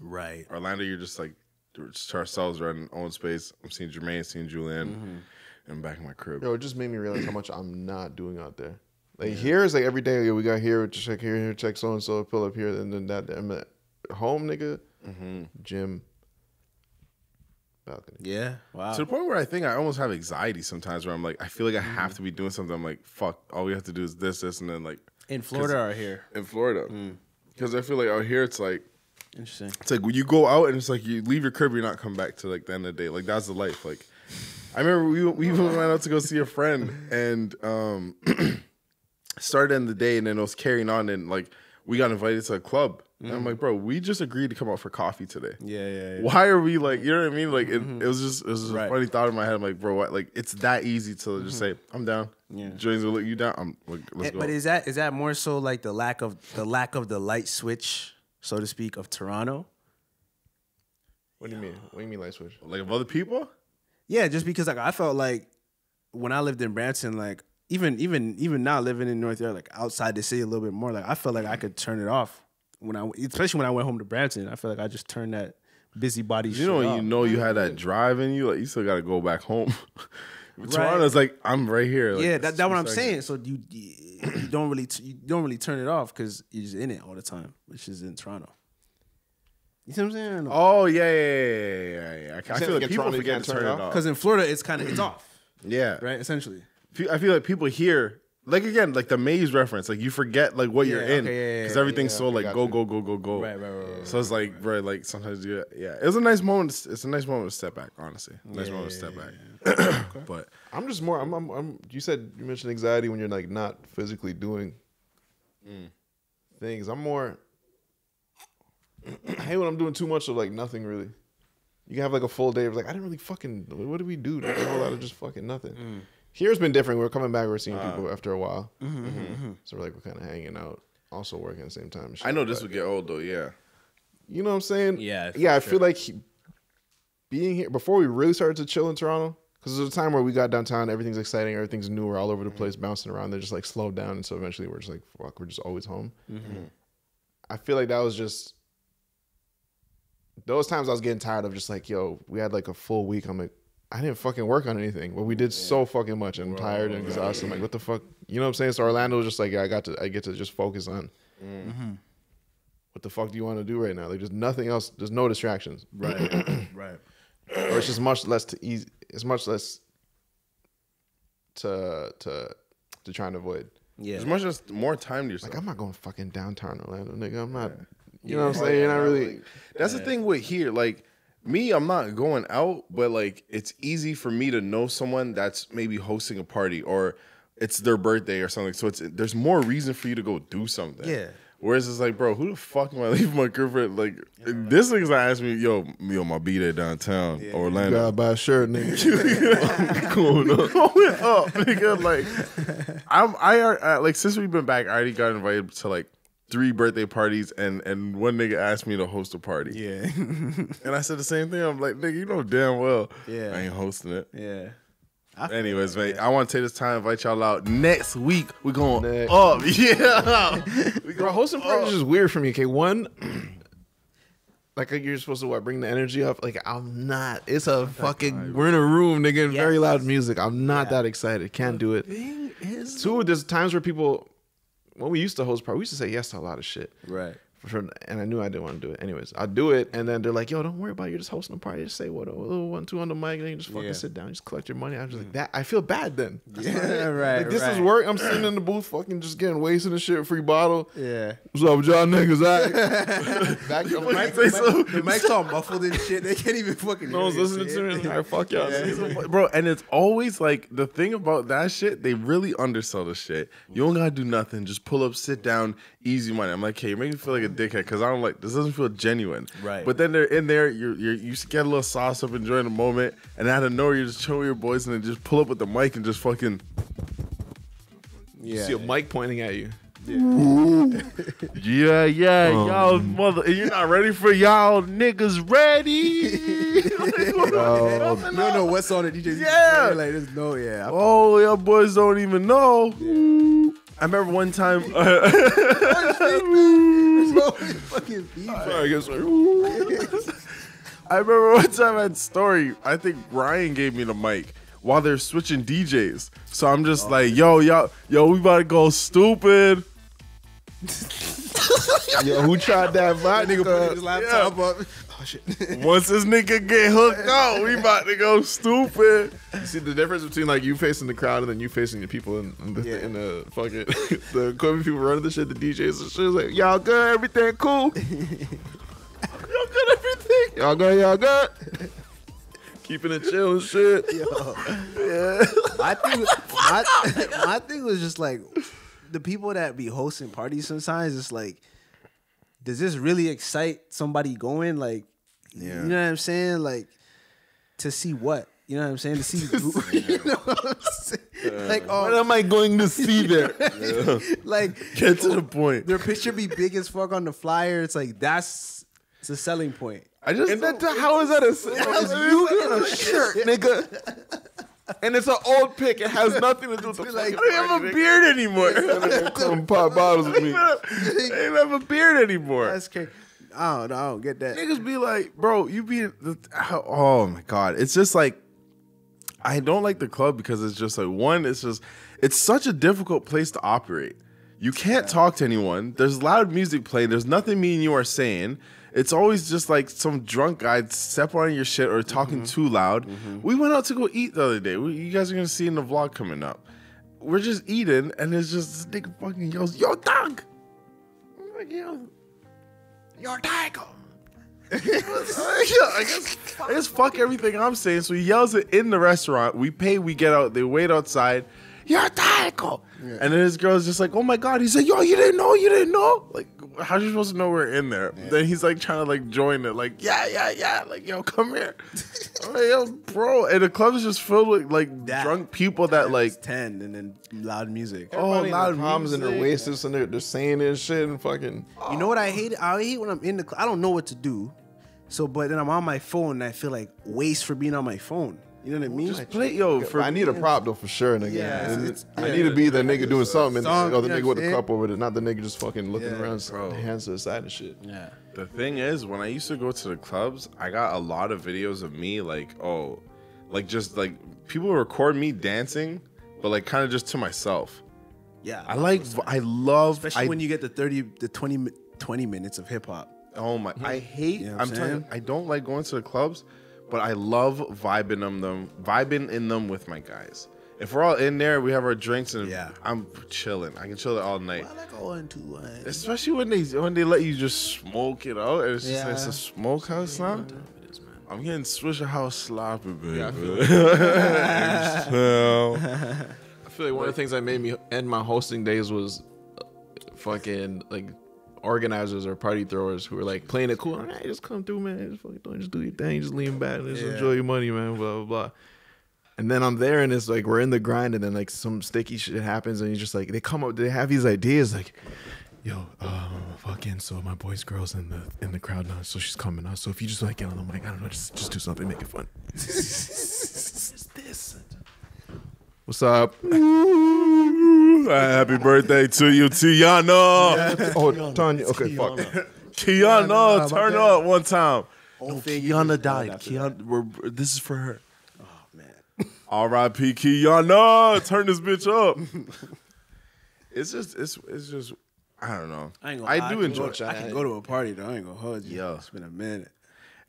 Right. Orlando, you're just like we're just ourselves running own space. I'm seeing Jermaine, seeing Julian, and I'm back in my crib. Yo, it just made me realize how much I'm not doing out there. Like here is like every day. Yo, we got here, check here, here, check so and so, pull up here, and then that. I'm at home, nigga. Mm-hmm. Gym. Balcony. Yeah. Wow. To the point where I think I almost have anxiety sometimes, where I'm like, I feel like I have mm-hmm. to be doing something. I'm like, fuck, all we have to do is this, this, and then like In Florida or here? in Florida, mm. because I feel like out here it's like Interesting. It's like when you go out and it's like you leave your crib, you're not come back to like the end of the day. Like that's the life. Like I remember we we even went out to go see a friend and um *clears throat* started in the day and then it was carrying on and like we got invited to a club. And I'm like, bro, we just agreed to come out for coffee today. Yeah, yeah, yeah. Why are we like, you know what I mean? Like, it, it was just, it was just Right. a funny thought in my head. I'm like, bro, what? Like, it's that easy to just say, I'm down. Yeah. Joey's gonna look you down. I'm, like, let's Eh, go. But is that is that more so like the lack of the lack of the light switch, so to speak, of Toronto? What do you mean? What do you mean light switch? like, of other people? Yeah, just because like I felt like when I lived in Brampton, like even even even now living in North York, like outside the city a little bit more, like I felt like I could turn it off when I especially when I went home to Brampton. I feel like I just turned that busybody. You know, you off. know you had that drive in you, like you still got to go back home. *laughs* Toronto's like I'm right here. Like, yeah, it's that, that's what I'm saying. So you you don't really you don't really turn it off because you're just in it all the time, which is in Toronto. You see what I'm saying? Oh yeah, yeah, yeah, yeah, yeah. yeah. I, I feel like like people forget can't to turn turn it it off? off. Because in Florida, it's kind of it's off, Yeah, right? Essentially. I feel like people here, like again, like the maze reference, like you forget like what you're Yeah, in okay, yeah, yeah, because yeah, everything's so like got go go go go go. Right, right, right, right, So it's like, bro, like sometimes you, yeah, it was a nice moment. to- It's a nice moment to step back. Honestly, nice moment to step back. *clears throat* but I'm just more. I'm, I'm. I'm. You said you mentioned anxiety when you're like not physically doing mm. things. I'm more. *clears throat* I hate when I'm doing too much of like nothing really. You can have like a full day of like I didn't really fucking. What did we do? Like, a whole lot of just fucking nothing. Mm. Here's been different. We're coming back. We're seeing uh, people after a while. Mm-hmm, mm-hmm, mm-hmm. So we're like we're kind of hanging out, also working at the same time. shit. I know this But- would get old though. Yeah, you know what I'm saying? Yeah, Yeah, I sure. feel like he- being here before we really started to chill in Toronto, because there's a time where we got downtown, everything's exciting, everything's new, we're all over the place, bouncing around. They're just like slowed down, and so eventually we're just like, fuck, we're just always home. I feel like that was just those times I was getting tired of just like, yo, we had like a full week. I'm like, I didn't fucking work on anything, but we did so fucking much. and I'm tired and exhausted. I'm like, what the fuck? You know what I'm saying? So Orlando was just like, yeah, I got to, I get to just focus on mm. mm-hmm. what the fuck do you want to do right now? Like, there's nothing else. There's no distractions, Right, *clears throat* right. or it's just much less to easy. It's much less to to to try and avoid. Yeah. there's much just more time to yourself. Like, I'm not going fucking downtown Orlando, nigga. I'm not. You know what I'm saying? You're not really. That's the thing with here. Like me, I'm not going out, but like it's easy for me to know someone that's maybe hosting a party or it's their birthday or something. So it's there's more reason for you to go do something. Yeah. Whereas it's like, bro, who the fuck am I *laughs* leaving my girlfriend? Like this nigga's not asking me, yo, me yo, my B day downtown, Orlando. Gotta buy a shirt, nigga. *laughs* going up, *laughs* going up, nigga. Like, I'm, I are uh, like since we've been back, I already got invited to like three birthday parties, and and one nigga asked me to host a party, Yeah. *laughs* and I said the same thing. I'm like, nigga, you know damn well, Yeah. I ain't hosting it. yeah. I Anyways, mate, I want to take this time to invite y'all out. Next week, we're going Next. up. *laughs* Yeah. *laughs* we Bro, hosting parties is weird for me. Okay, one, *clears throat* like you're supposed to what bring the energy up. Like I'm not. It's a fucking. We're in a room, nigga, and very loud music. I'm not that excited. Can't do it. Two, there's times where people, when we used to host parties, we used to say yes to a lot of shit. Right. For, and I knew I didn't want to do it. Anyways, I do it, and then they're like, "Yo, don't worry about it. You're just hosting a party. Just say what a little one, two on the mic, and then you just fucking Yeah. sit down, just collect your money." I was just like, mm. "That I feel bad then." *laughs* Yeah, right. Like this is work. I'm sitting in the booth, fucking just getting wasted and shit, free bottle. Yeah. What's up with y'all niggas? Act. *laughs* Back up. Might *laughs* Mic, say so. The mic's all muffled and shit. They can't even fucking. no one's listening shit. to me. Right, fuck y'all. bro and it's always like the thing about that shit they really undersell the shit you don't gotta do nothing just pull up sit down easy money i'm like hey you're making me feel like a dickhead because I don't like this. Doesn't feel genuine. Right. But then they're in there. You're, you're you get a little sauce up, enjoying the moment, and out of nowhere, you're just chilling with your boys, and then just pull up with the mic and just fucking. You Yeah. see a mic pointing at you. Yeah, *laughs* yeah, um. y'all mother. You're not ready for y'all niggas ready. *laughs* Oh, you don't know what song the DJ. Yeah. like there's no yeah. oh, y'all boys don't even know. I remember one time. *laughs* fucking. I guess. I remember one time at Story, I think Ryan gave me the mic while they're switching DJs. So I'm just oh, like, yo, yo, yo, we about to go stupid. *laughs* Yo, who tried that My *laughs* Nigga put vodka? his laptop up. Oh shit. *laughs* Once this nigga get hooked up, we about to go stupid. You see the difference between like you facing the crowd and then you facing the people in, in the, Yeah. in the fucking *laughs* the equipment people running the shit, the DJs and shit. It's like y'all good, everything cool. *laughs* y'all good, everything. Y'all good, y'all good. Keeping it chill and shit. Yeah. My thing, my, my thing was just like the people that be hosting parties. Sometimes it's like, does this really excite somebody going? Like, you know what I'm saying? Like, to see what? You know what I'm saying? To see, *laughs* *laughs* you know what I'm saying? Like, What oh, am I going to see *laughs* there? like Get to the point. their picture be big as fuck on the flyer. It's like that's it's a selling point. I just and that, how is that a it's you in a shirt, nigga? And it's an old pic. It has nothing to do with the like- I don't have a beard anymore. Come pop bottles with me. I don't have a beard anymore. That's crazy. I don't know. I don't get that. Niggas be like, bro, you be the, oh my god, it's just like I don't like the club because it's just like one, it's just it's such a difficult place to operate. You can't talk to anyone. There's loud music playing. There's nothing me and you are saying. It's always just like some drunk guy step on your shit or talking mm-hmm. too loud. Mm-hmm. We went out to go eat the other day. We, you guys are gonna see in the vlog coming up. We're just eating, and it's just this nigga fucking yells, "Yo, dog!" I'm like, yo, yo, dog. yeah, I guess I guess fuck everything I'm saying. So he yells it in the restaurant. We pay, we get out, they wait outside. You're Taco. And then his girl's just like, oh my god. He's like, yo, you didn't know, you didn't know. Like, how you supposed to know we're in there? Then he's like trying to like join it, like, yeah, yeah, yeah. Like, yo, come here. *laughs* I'm like, yo, bro. And the club is just filled with like That- drunk people that like It's ten and then loud music. oh Everybody in oh, loud their palms and their music. waists and they're, they're saying this shit and fucking. You know what I hate? I hate when I'm in the. Cl- I don't know what to do. So, but then I'm on my phone and I feel like waste for being on my phone. You know what I mean? Just play yo for I need a prop though for sure, nigga. Yeah, And it's- I need to be the nigga doing something, and, Song, or the you nigga with the cup over it, not the nigga just fucking looking Yeah, around, bro. hands to the side and shit. yeah. The thing is, when I used to go to the clubs, I got a lot of videos of me like, oh, like just like people record me dancing, but like kind of just to myself. Yeah. I like, I love, especially I, when you get the 30 the 20 20 minutes of hip hop. oh my, I hate. You know I'm I'm telling, saying? you, I don't like going to the clubs, but I love vibing them, them, vibing in them with my guys. If we're all in there, we have our drinks and Yeah. I'm chilling. I can chill it all night. I like going to one. Especially when they when they let you just smoke it out. It's just Yeah. it's a smokehouse now. I'm getting Swisher House sloppy, baby. I feel *laughs* So, I feel like one of the things that made me end my hosting days was fucking like organizers or party throwers who are like playing it cool. Hey, just come through, man. Just fucking don't just do your thing. Just lean back. Just Yeah. enjoy your money, man. Blah blah blah. And then I'm there, and it's like we're in the grind, and then like some sticky shit happens, and you're just like they come up, they have these ideas like, yo, um, fucking, so my boy's girl's in the in the crowd now, so she's coming out. So if you just like get on the mic, I don't know, just just do something, make it fun. *laughs* this. What's up? *laughs* Uh, happy birthday to you, Tiana. Oh, Tanya. Okay, fuck. Kiana, turn up one time. Oh, Kiana died. Kiana, we're, this is for her. Oh man. R.I.P. Kiana. Turn this bitch up. *laughs* it's just, it's, it's just, I don't know. I, ain't I gonna, do can enjoy. Go, I can go to a party though. I ain't gonna hold you. Yo. It's been a minute.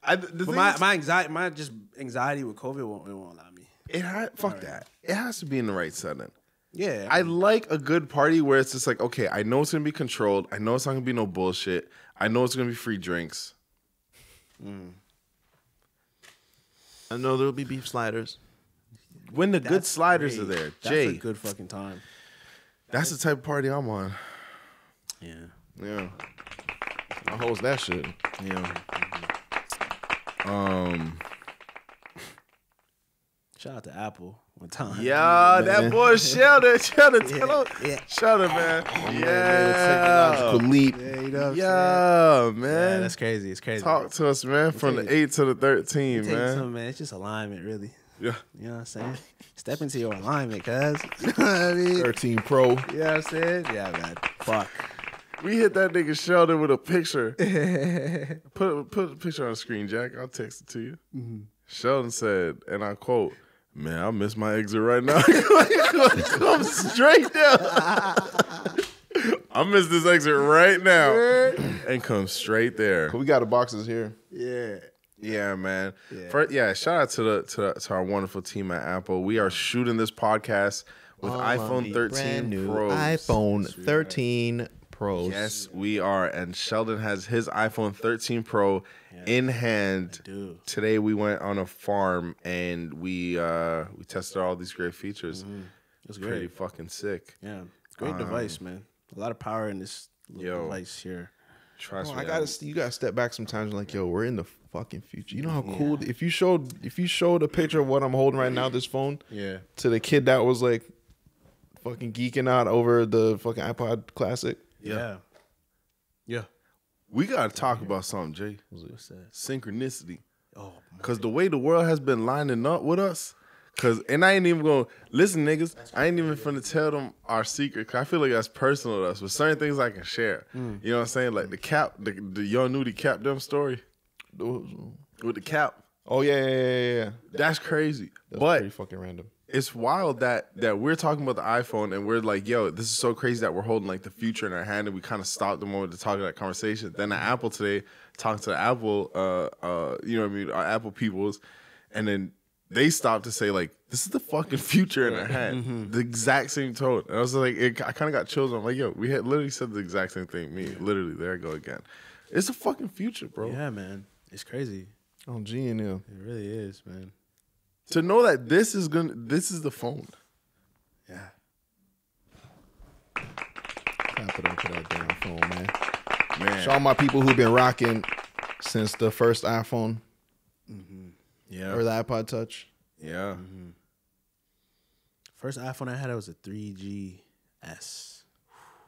I, the But thing my, is- my anxiety, my just anxiety with COVID won't, it won't allow me. It ha- fuck that. It has to be in the right setting. Yeah. I like a good party where it's just like, okay, I know it's gonna be controlled. I know it's not gonna be no bullshit. I know it's gonna be free drinks. I know there'll be beef sliders. When the good sliders great. are there, That's Jay, a good fucking time. that's the type of party I'm on. Yeah. Yeah. I host that shit. Yeah. Um. Shout out to Apple one time. Yeah, *laughs* that boy Sheldon. *laughs* Sheldon, tell him. yeah. Sheldon, man. Technological Yeah. leap. Yeah, you know what I'm saying? Yeah, Yeah, man. that's crazy. It's crazy. Talk to us, man, from tell the 8 to the 13, Take man. some, man. It's just alignment, really. Yeah. You know what I'm saying? Step into your alignment, cuz. *laughs* you know I mean? 13 Pro. You know what I'm saying? Yeah, man. Fuck. We hit that nigga Sheldon with a picture. put put a picture on the screen, Jack. I'll text it to you. Mm-hmm. Sheldon said, and I quote, "Man, I miss my exit right now. *laughs* Come straight down. I miss this exit right now, and come straight there. We got the boxes here. Yeah. Yeah, man. Yeah. First, yeah. Shout out to the, to the to our wonderful team at Apple. We are shooting this podcast with iPhone 13 Pro. iPhone 13 Pros. Yes, we are. And Sheldon has his iPhone 13 Pro in hand. Today we went on a farm and we uh we tested all these great features. It's Pretty great. fucking sick. Yeah. Great device, man. A lot of power in this little Yo. device here. Trust Oh, me. I gotta, you gotta step back sometimes. and Like, yo, we're in the fucking future. You know how cool? If you showed, if you showed a picture of what I'm holding right now, this phone, Yeah. to the kid that was like, fucking geeking out over the fucking iPod Classic. Yeah. Yeah. we gotta talk about something, Jae. What's that? Synchronicity. Oh, Cause the way the world has been lining up with us. Cause and I ain't even gonna listen, niggas. I ain't even finna tell them our secret. Cause I feel like that's personal to us. But certain things I can share. Hmm. You know what I'm saying? Like the cap, the, the young nudie cap them story with the cap. Oh yeah, yeah, yeah, yeah. yeah. That's crazy. That's but pretty fucking random. It's wild that that we're talking about the iPhone and we're like, yo, this is so crazy that we're holding like the future in our hand and we kind of stopped the moment to talk that conversation. Then the Apple today, talking to the Apple, uh, uh, you know what I mean, our Apple peoples, and then they stopped to say like, this is the fucking *laughs* future in our hand. The exact same tone. And I was like, it, I kind of got chills. I'm like, yo, we had literally said the exact same thing. Me, literally, there I go again. It's the fucking future, bro. Yeah, man. It's crazy. Oh, G and L. It really is, man. To know that this is gonna, this is the phone. Yeah. Clap it up for that damn phone, man. Man, out my people who've been rocking since the first iPhone mm-hmm. yeah, or the iPod Touch. yeah. Mm-hmm. First iPhone I had was a 3GS.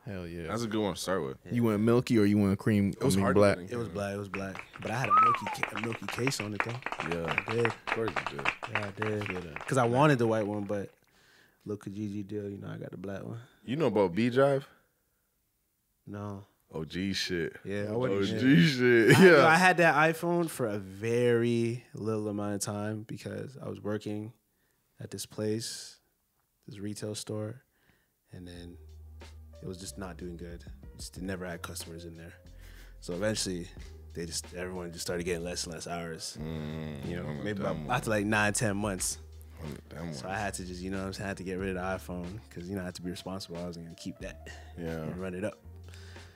Hell yeah. That's a good one to start with. you went milky or you went cream? It was hard black. It was black. It was black. But I had a milky, ca- a milky case on it though. Yeah, I did. of course you did. Yeah, I did. Because I wanted the white one, but look Kijiji deal. You know, I got the black one. You know about B Drive? No. OG shit. Yeah, I OG wouldn't. shit. I, yo, I had that iPhone for a very little amount of time because I was working at this place, this retail store, and then it was just not doing good. Just never had customers in there. So eventually, they just everyone just started getting less and less hours. you know, Mm, maybe about, after like nine, ten months. So. I had to just, you know, I'm saying, I had to get rid of the iPhone because you know I had to be responsible. I was gonna keep that Yeah, and run it up.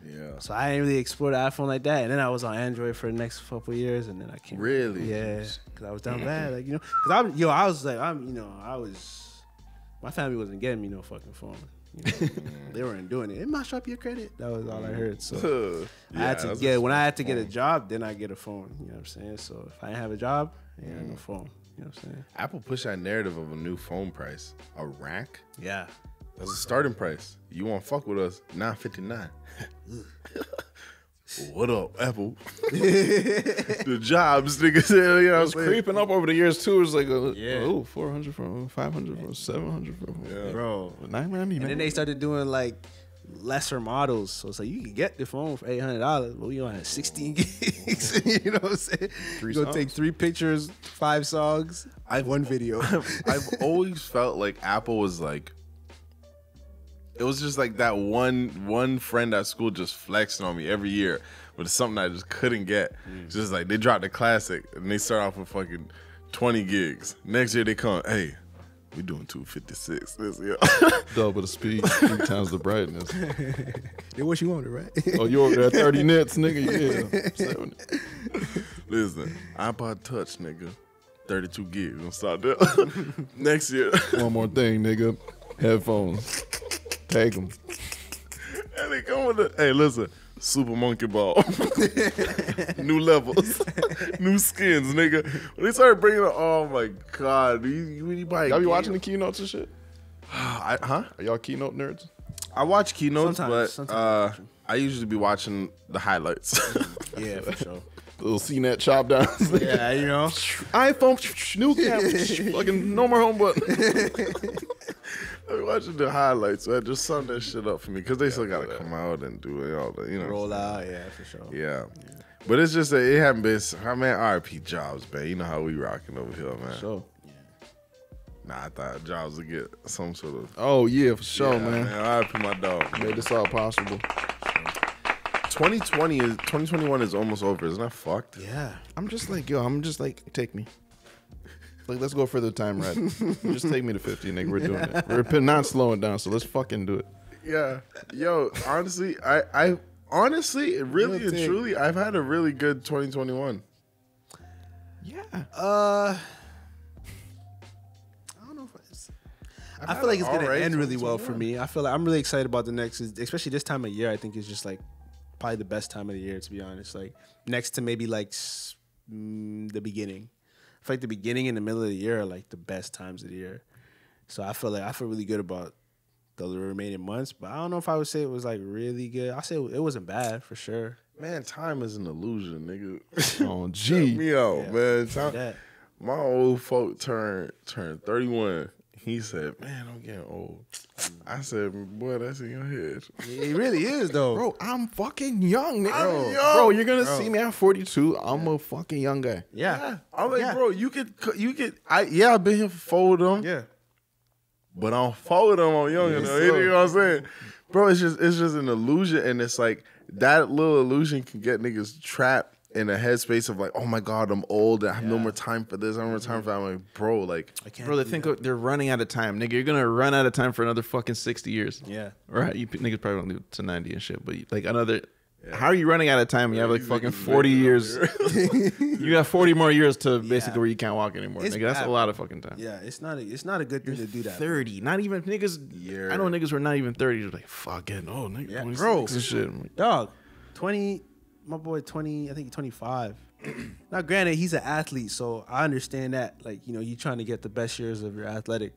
yeah. So I didn't really explore the iPhone like that. And then I was on Android for the next couple of years, and then I came. Really? Yeah, because I was down bad, like you know, because I'm yo, I was like, I'm, you know, I was, my family wasn't getting me no fucking phone. You know? *laughs* they weren't doing it. It must up your credit. That was all I mm. heard. So *laughs* I had to get when I had to get a job, then I get a phone. You know what I'm saying? So if I didn't have a job, I ain't had no mm. phone. You know what I'm saying? Apple pushed that narrative of a new phone price. A rack? Yeah. That's a starting price. You want to fuck with us? Nine fifty nine. *laughs* what up, Apple? *laughs* *laughs* the jobs, niggas. *laughs* You know what I'm creeping up over the years too. It's like a, Yeah. oh, 400 from 500 from 700 from Yeah. Bro. Nine man, And then they started doing like lesser models. So it's like you can get the phone for eight hundred dollars, but we only have sixteen gigs. you know what I'm saying? Three you gonna take three pictures, five songs, I've- one video. I've always felt like Apple was like it was just like that one one friend at school just flexing on me every year, but it's something I just couldn't get. Mm. Just like they dropped the classic and they start off with fucking twenty gigs. Next year they come, hey, we doing two fifty six this year. *laughs* double the speed, three times the brightness. *laughs* Then what you wanted, right? Oh, you over there at 30 *laughs* nits, nigga? Yeah, 70. Listen, iPod Touch, nigga, thirty two gigs. Gonna start there. Next year, One more thing, nigga. Headphones. Take them. and they come with the hey, listen. Super Monkey Ball. *laughs* new levels. *laughs* new skins, nigga. When they started bringing it, oh my god. You, you, you buy a Y'all be game- watching the keynotes and shit? *sighs* I, huh? Are y'all keynote nerds? I watch keynotes, Sometimes- but sometimes I uh, I usually be watching the highlights. *laughs* Yeah, for sure. Little CNET chop downs. Yeah, you know. iPhone, new camera, fucking no more home button. I be watching the highlights, man. Just sum that shit up for me because they still gotta come out and do it all the, you know. Roll out, yeah, for sure. Yeah. But it's just that it haven't been. I mean, RP Jobs, man. You know how we rocking over here, man. So, Nah, I thought Jobs would get some sort of. oh yeah, for sure, yeah, man. RP my dog. Made this all possible. 2020 is 2021 is almost over. Isn't that fucked? Yeah. I'm just like, yo, I'm just like, take me. Like, let's go for the time ride. *laughs* just take me to 50, nigga. We're doing it. We're not slowing down, so let's fucking do it. Yeah. Yo, honestly, I, I honestly, it really and truly, I've had a really good 2021. Yeah. Uh, I don't know if it's. I had feel like it's gonna alright end really well for me. I feel like I'm really excited about the next, especially this time of year. I think is just like probably the best time of the year to be honest. Like next to maybe like s- mm, the beginning. I feel like the beginning and the middle of the year are like the best times of the year. So I feel like I feel really good about the remaining months. But I don't know if I would say it was like really good. I say it wasn't bad for sure. Man, time is an illusion, nigga. *laughs* Oh, *laughs* Check gee. me out, Yeah. man. Time, my old folk turned turned 31. He said, "Man, I'm getting old." I said, "Boy, that's in your head." it really is though. Bro, I'm fucking young, nigga. I'm Bro, young. Bro, you're gonna Bro. see me at 42. I'm a fucking young guy. Yeah. I'm like, Yeah. bro, you could, you could. I yeah, I've been here for four of them. Yeah. but I'm four of them on younger though. You know what I'm saying, bro? It's just it's just an illusion, and it's like that little illusion can get niggas trapped in a headspace of like, oh my god, I'm old. I have no more time for this. I have no more time for that. I'm like, bro, like, I can't Bro, they think that. they're running out of time, nigga. You're gonna run out of time for another fucking sixty years. Yeah. Right? You niggas probably don't live to ninety and shit, but like another. How are you running out of time? You have like fucking forty years. *laughs* *laughs* you got forty more years to basically Yeah. where you can't walk anymore. It's nigga, that's bad, a lot of fucking time. Yeah, it's not a it's not a good thing to do that. Thirty, not even niggas. Yeah. I know niggas who are not even thirty. They're like, fucking getting old, nigga. Yeah. Bro. and shit. I'm like, Dog, twenty. My boy, twenty. I think twenty five. *clears throat* now, granted, he's an athlete, so I understand that. Like, you know, you're trying to get the best years of your athletic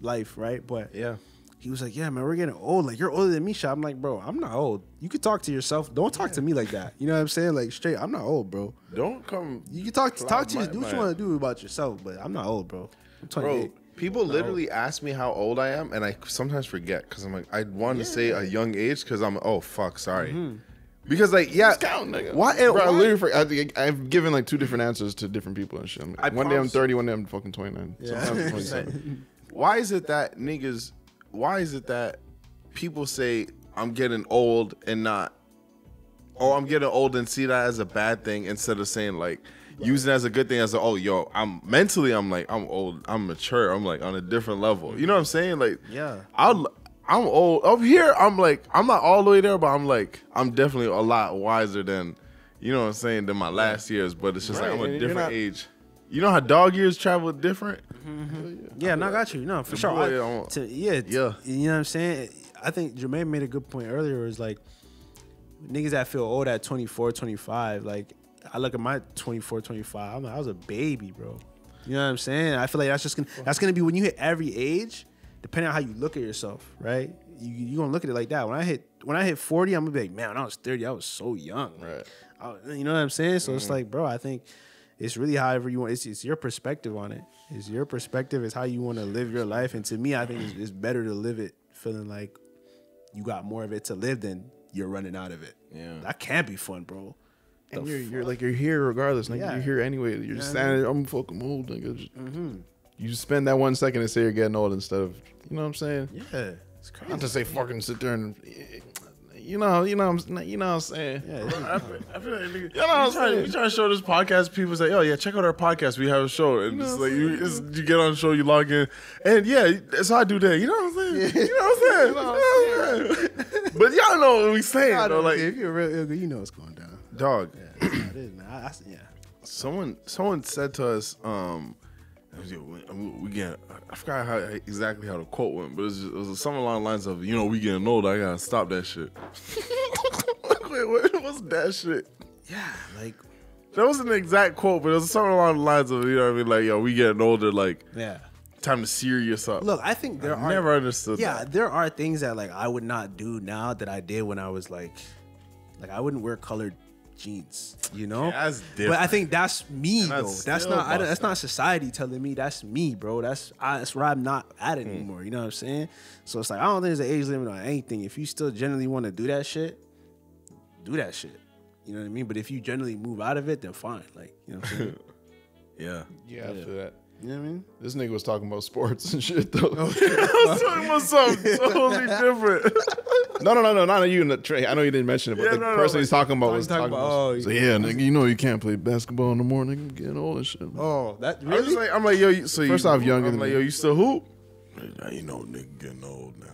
life, right? But yeah, he was like, "Yeah, man, we're getting old. Like, you're older than me." Shot. I'm like, "Bro, I'm not old. You can talk to yourself. Don't talk to me like that. You know what I'm saying? Like, straight. I'm not old, bro. don't come, You can talk Cloud talk to you. Do what you want to do about yourself, but I'm not old, bro. I'm bro. 28. People literally ask me how old I am, and I sometimes forget because I'm like, I want to say a young age because I'm, oh fuck, sorry. Mm-hmm. Because like, yeah, Count, nigga. Why? Eh, Bro, I why- literally, for, I, I've given like two different answers to different people and shit. I'm like, I one day I'm promise- 30, one day I'm fucking 29. Sometimes 27. *laughs* why is it that niggas why is it that people say i'm getting old and not or i'm getting old and see that as a bad thing instead of saying like using it as a good thing as a, oh yo i'm mentally i'm like i'm old i'm mature i'm like on a different level you know what i'm saying like Yeah. i'll i'm old up here i'm like i'm not all the way there but i'm like i'm definitely a lot wiser than you know what i'm saying than my last years but it's just Right, like i'm a different not- age you know how dog years travel different mm-hmm. Yeah, no, I got you. No, for sure. boy, I- I to- yeah, Yeah. You know what I'm saying? I think Jermaine made a good point earlier. Is like niggas that feel old at 24, 25. Like I look at my 24, 25. I'm like, I was a baby, bro. You know what I'm saying? I feel like that's just gonna that's gonna be when you hit every age, depending on how you look at yourself, right? You you gonna look at it like that. When I hit when I hit 40, I'm gonna be like, man, when I was 30, I was so young. Right. I- you know what I'm saying? So it's mm-hmm. like, bro, I think it's really however you want. It's, it's your perspective on it. It's your perspective. It's how you want to live your life. And to me, I think it's, it's better to live it feeling like you got more of it to live than you're running out of it. Yeah. that can't be fun, bro. And you're, you're like, you're here regardless. Nigga. Yeah. You're here anyway. You're just Yeah, I standing there, I'm fucking old, nigga. Just- You spend that one second and say you're getting old instead of, you know what I'm saying? Yeah, it's crazy. Not to say fucking sit there and, you know, you know, I'm, you know what I'm saying? Yeah, I feel, I feel like You know what I'm try, saying? you try to show this podcast, people say, "Oh yeah, check out our podcast. We have a show." And it's like you, it's, you get on the show, you log in, and yeah, that's how I do that. You know what I'm saying? You know what I'm saying? You know what I'm saying? but y'all know what we saying I though. don't Like, if you're real, ill, you know what's going down. dog, Yeah, it is, man. I, I, yeah. someone someone said to us, um, we, get I forgot how exactly how the quote went, but it was, just, it was something along the lines of, you know, we getting old. I gotta stop that shit. *laughs* Wait, what was that shit? Yeah, like That wasn't an exact quote, but it was something along the lines of, you know what I mean? Like, yo, we getting older, like, yeah. time to serious up. Look, I think there I are never understood Yeah, that. there are things that like I would not do now that I did when I was like, like I wouldn't wear colored jeans, you know. Yeah, that's But I think that's me And though. that's That's not. I, that's not society telling me. That's me, bro. That's I, that's where I'm not at Hmm. anymore. You know what I'm saying? So it's like I don't think there's an age limit on anything. If you still generally want to do that shit, do that shit. You know what I mean? But if you generally move out of it, then fine. Like you know what I'm saying? *laughs* Yeah. Yeah, I feel that. You know what I mean? This nigga was talking about sports and shit though. *laughs* *laughs* I was talking about something totally different. *laughs* no, no, no, no, not you. And Trey. I know you didn't mention it, but Yeah, the no, no, person like, he's talking about was talking talking about, about. oh, so yeah, nigga, you know you can't play basketball in the morning. I'm getting old and shit. Oh, that I was just like, I'm like, yo, you, so First you, off, younger I'm than like, me. yo, you still hoop? Now you know, nigga, getting old now.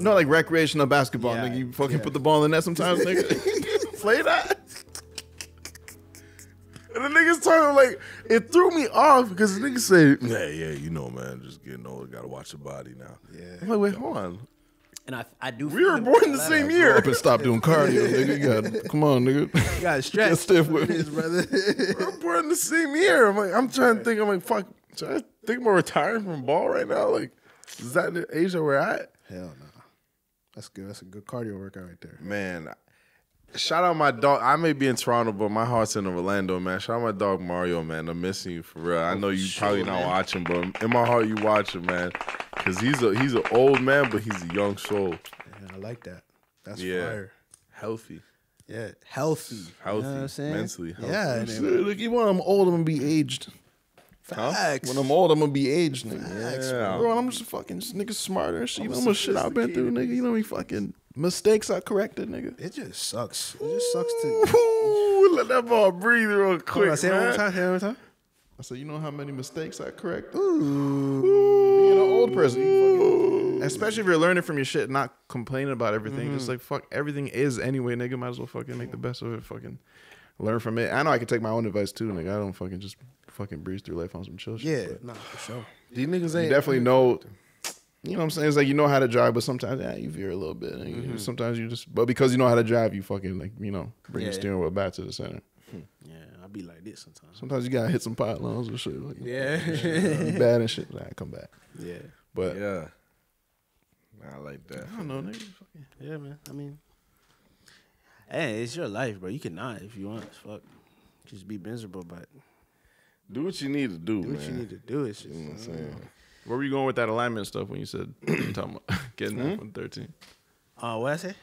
No, like recreational basketball, Yeah, nigga. You fucking yeah. put the ball in the net sometimes, nigga. Play that. And the niggas talking like it threw me off because the niggas say, "Yeah, yeah, you know, man, just getting old, gotta watch your body now." Yeah. I'm like, wait, hold on. and I I do. We were born the same year. up and stop doing cardio, nigga. You got *laughs* come on, nigga. You gotta *laughs* stretch. Get stiff with It is, brother. We're born the same year. I'm like, I'm trying to think. I'm like, fuck. Should I think about retiring from ball right now? Like, is that the age that we're at? Hell no. That's good. That's a good cardio workout right there. Man, shout out my dog. I may be in Toronto, but my heart's in Orlando, man. Shout out my dog Mario, man. I'm missing you for real. I oh, know you probably not watching, but in my heart, you watching, man. Cause he's a he's an old man, but he's a young soul, Yeah, I like that. That's Yeah. fire. healthy. Yeah, healthy. Healthy, You know what I'm saying? mentally healthy. Yeah, and then- Like, even when I'm old, I'm gonna be aged. facts. When I'm old, I'm gonna be aged, nigga. Yeah. Bro, I'm just fucking just nigga smarter and shit. You know how much shit I've been through, nigga. You know me fucking mistakes I corrected, nigga. it just sucks. It just sucks to. Ooh, let that ball breathe real quick, on, say it one man. time. Say it one time. I said, you know how many mistakes I corrected? Being an old person, fucking, especially if you're learning from your shit, not complaining about everything. Just mm-hmm. like fuck, everything is anyway, nigga. Might as well fucking make the best of it. Fucking learn from it. I know I can take my own advice too, nigga. I don't fucking just fucking breeze through life on some chill shit. Yeah, but no, for sure. These niggas you ain't definitely know. You know what I'm saying? It's like you know how to drive, but sometimes yeah, you veer a little bit. And you- mm-hmm. Sometimes you just, but because you know how to drive, you fucking like you know bring your steering wheel back to the center. Hmm. Yeah, I be like this sometimes. Sometimes you gotta hit some pylons or shit. Like, Yeah, *laughs* bad and shit. Like, come back. yeah, But Yeah, I like that. I don't know, nigga. Yeah, man. I mean, hey, it's your life, bro. You can not if you want. Fuck, just be miserable, but Do what you need to do, do man. what you need to do. It's just, You know what I'm uh, saying? Where were you going with that alignment stuff when you said *clears throat* you talking about *laughs* getting Hmm? iPhone 13? uh, what I say?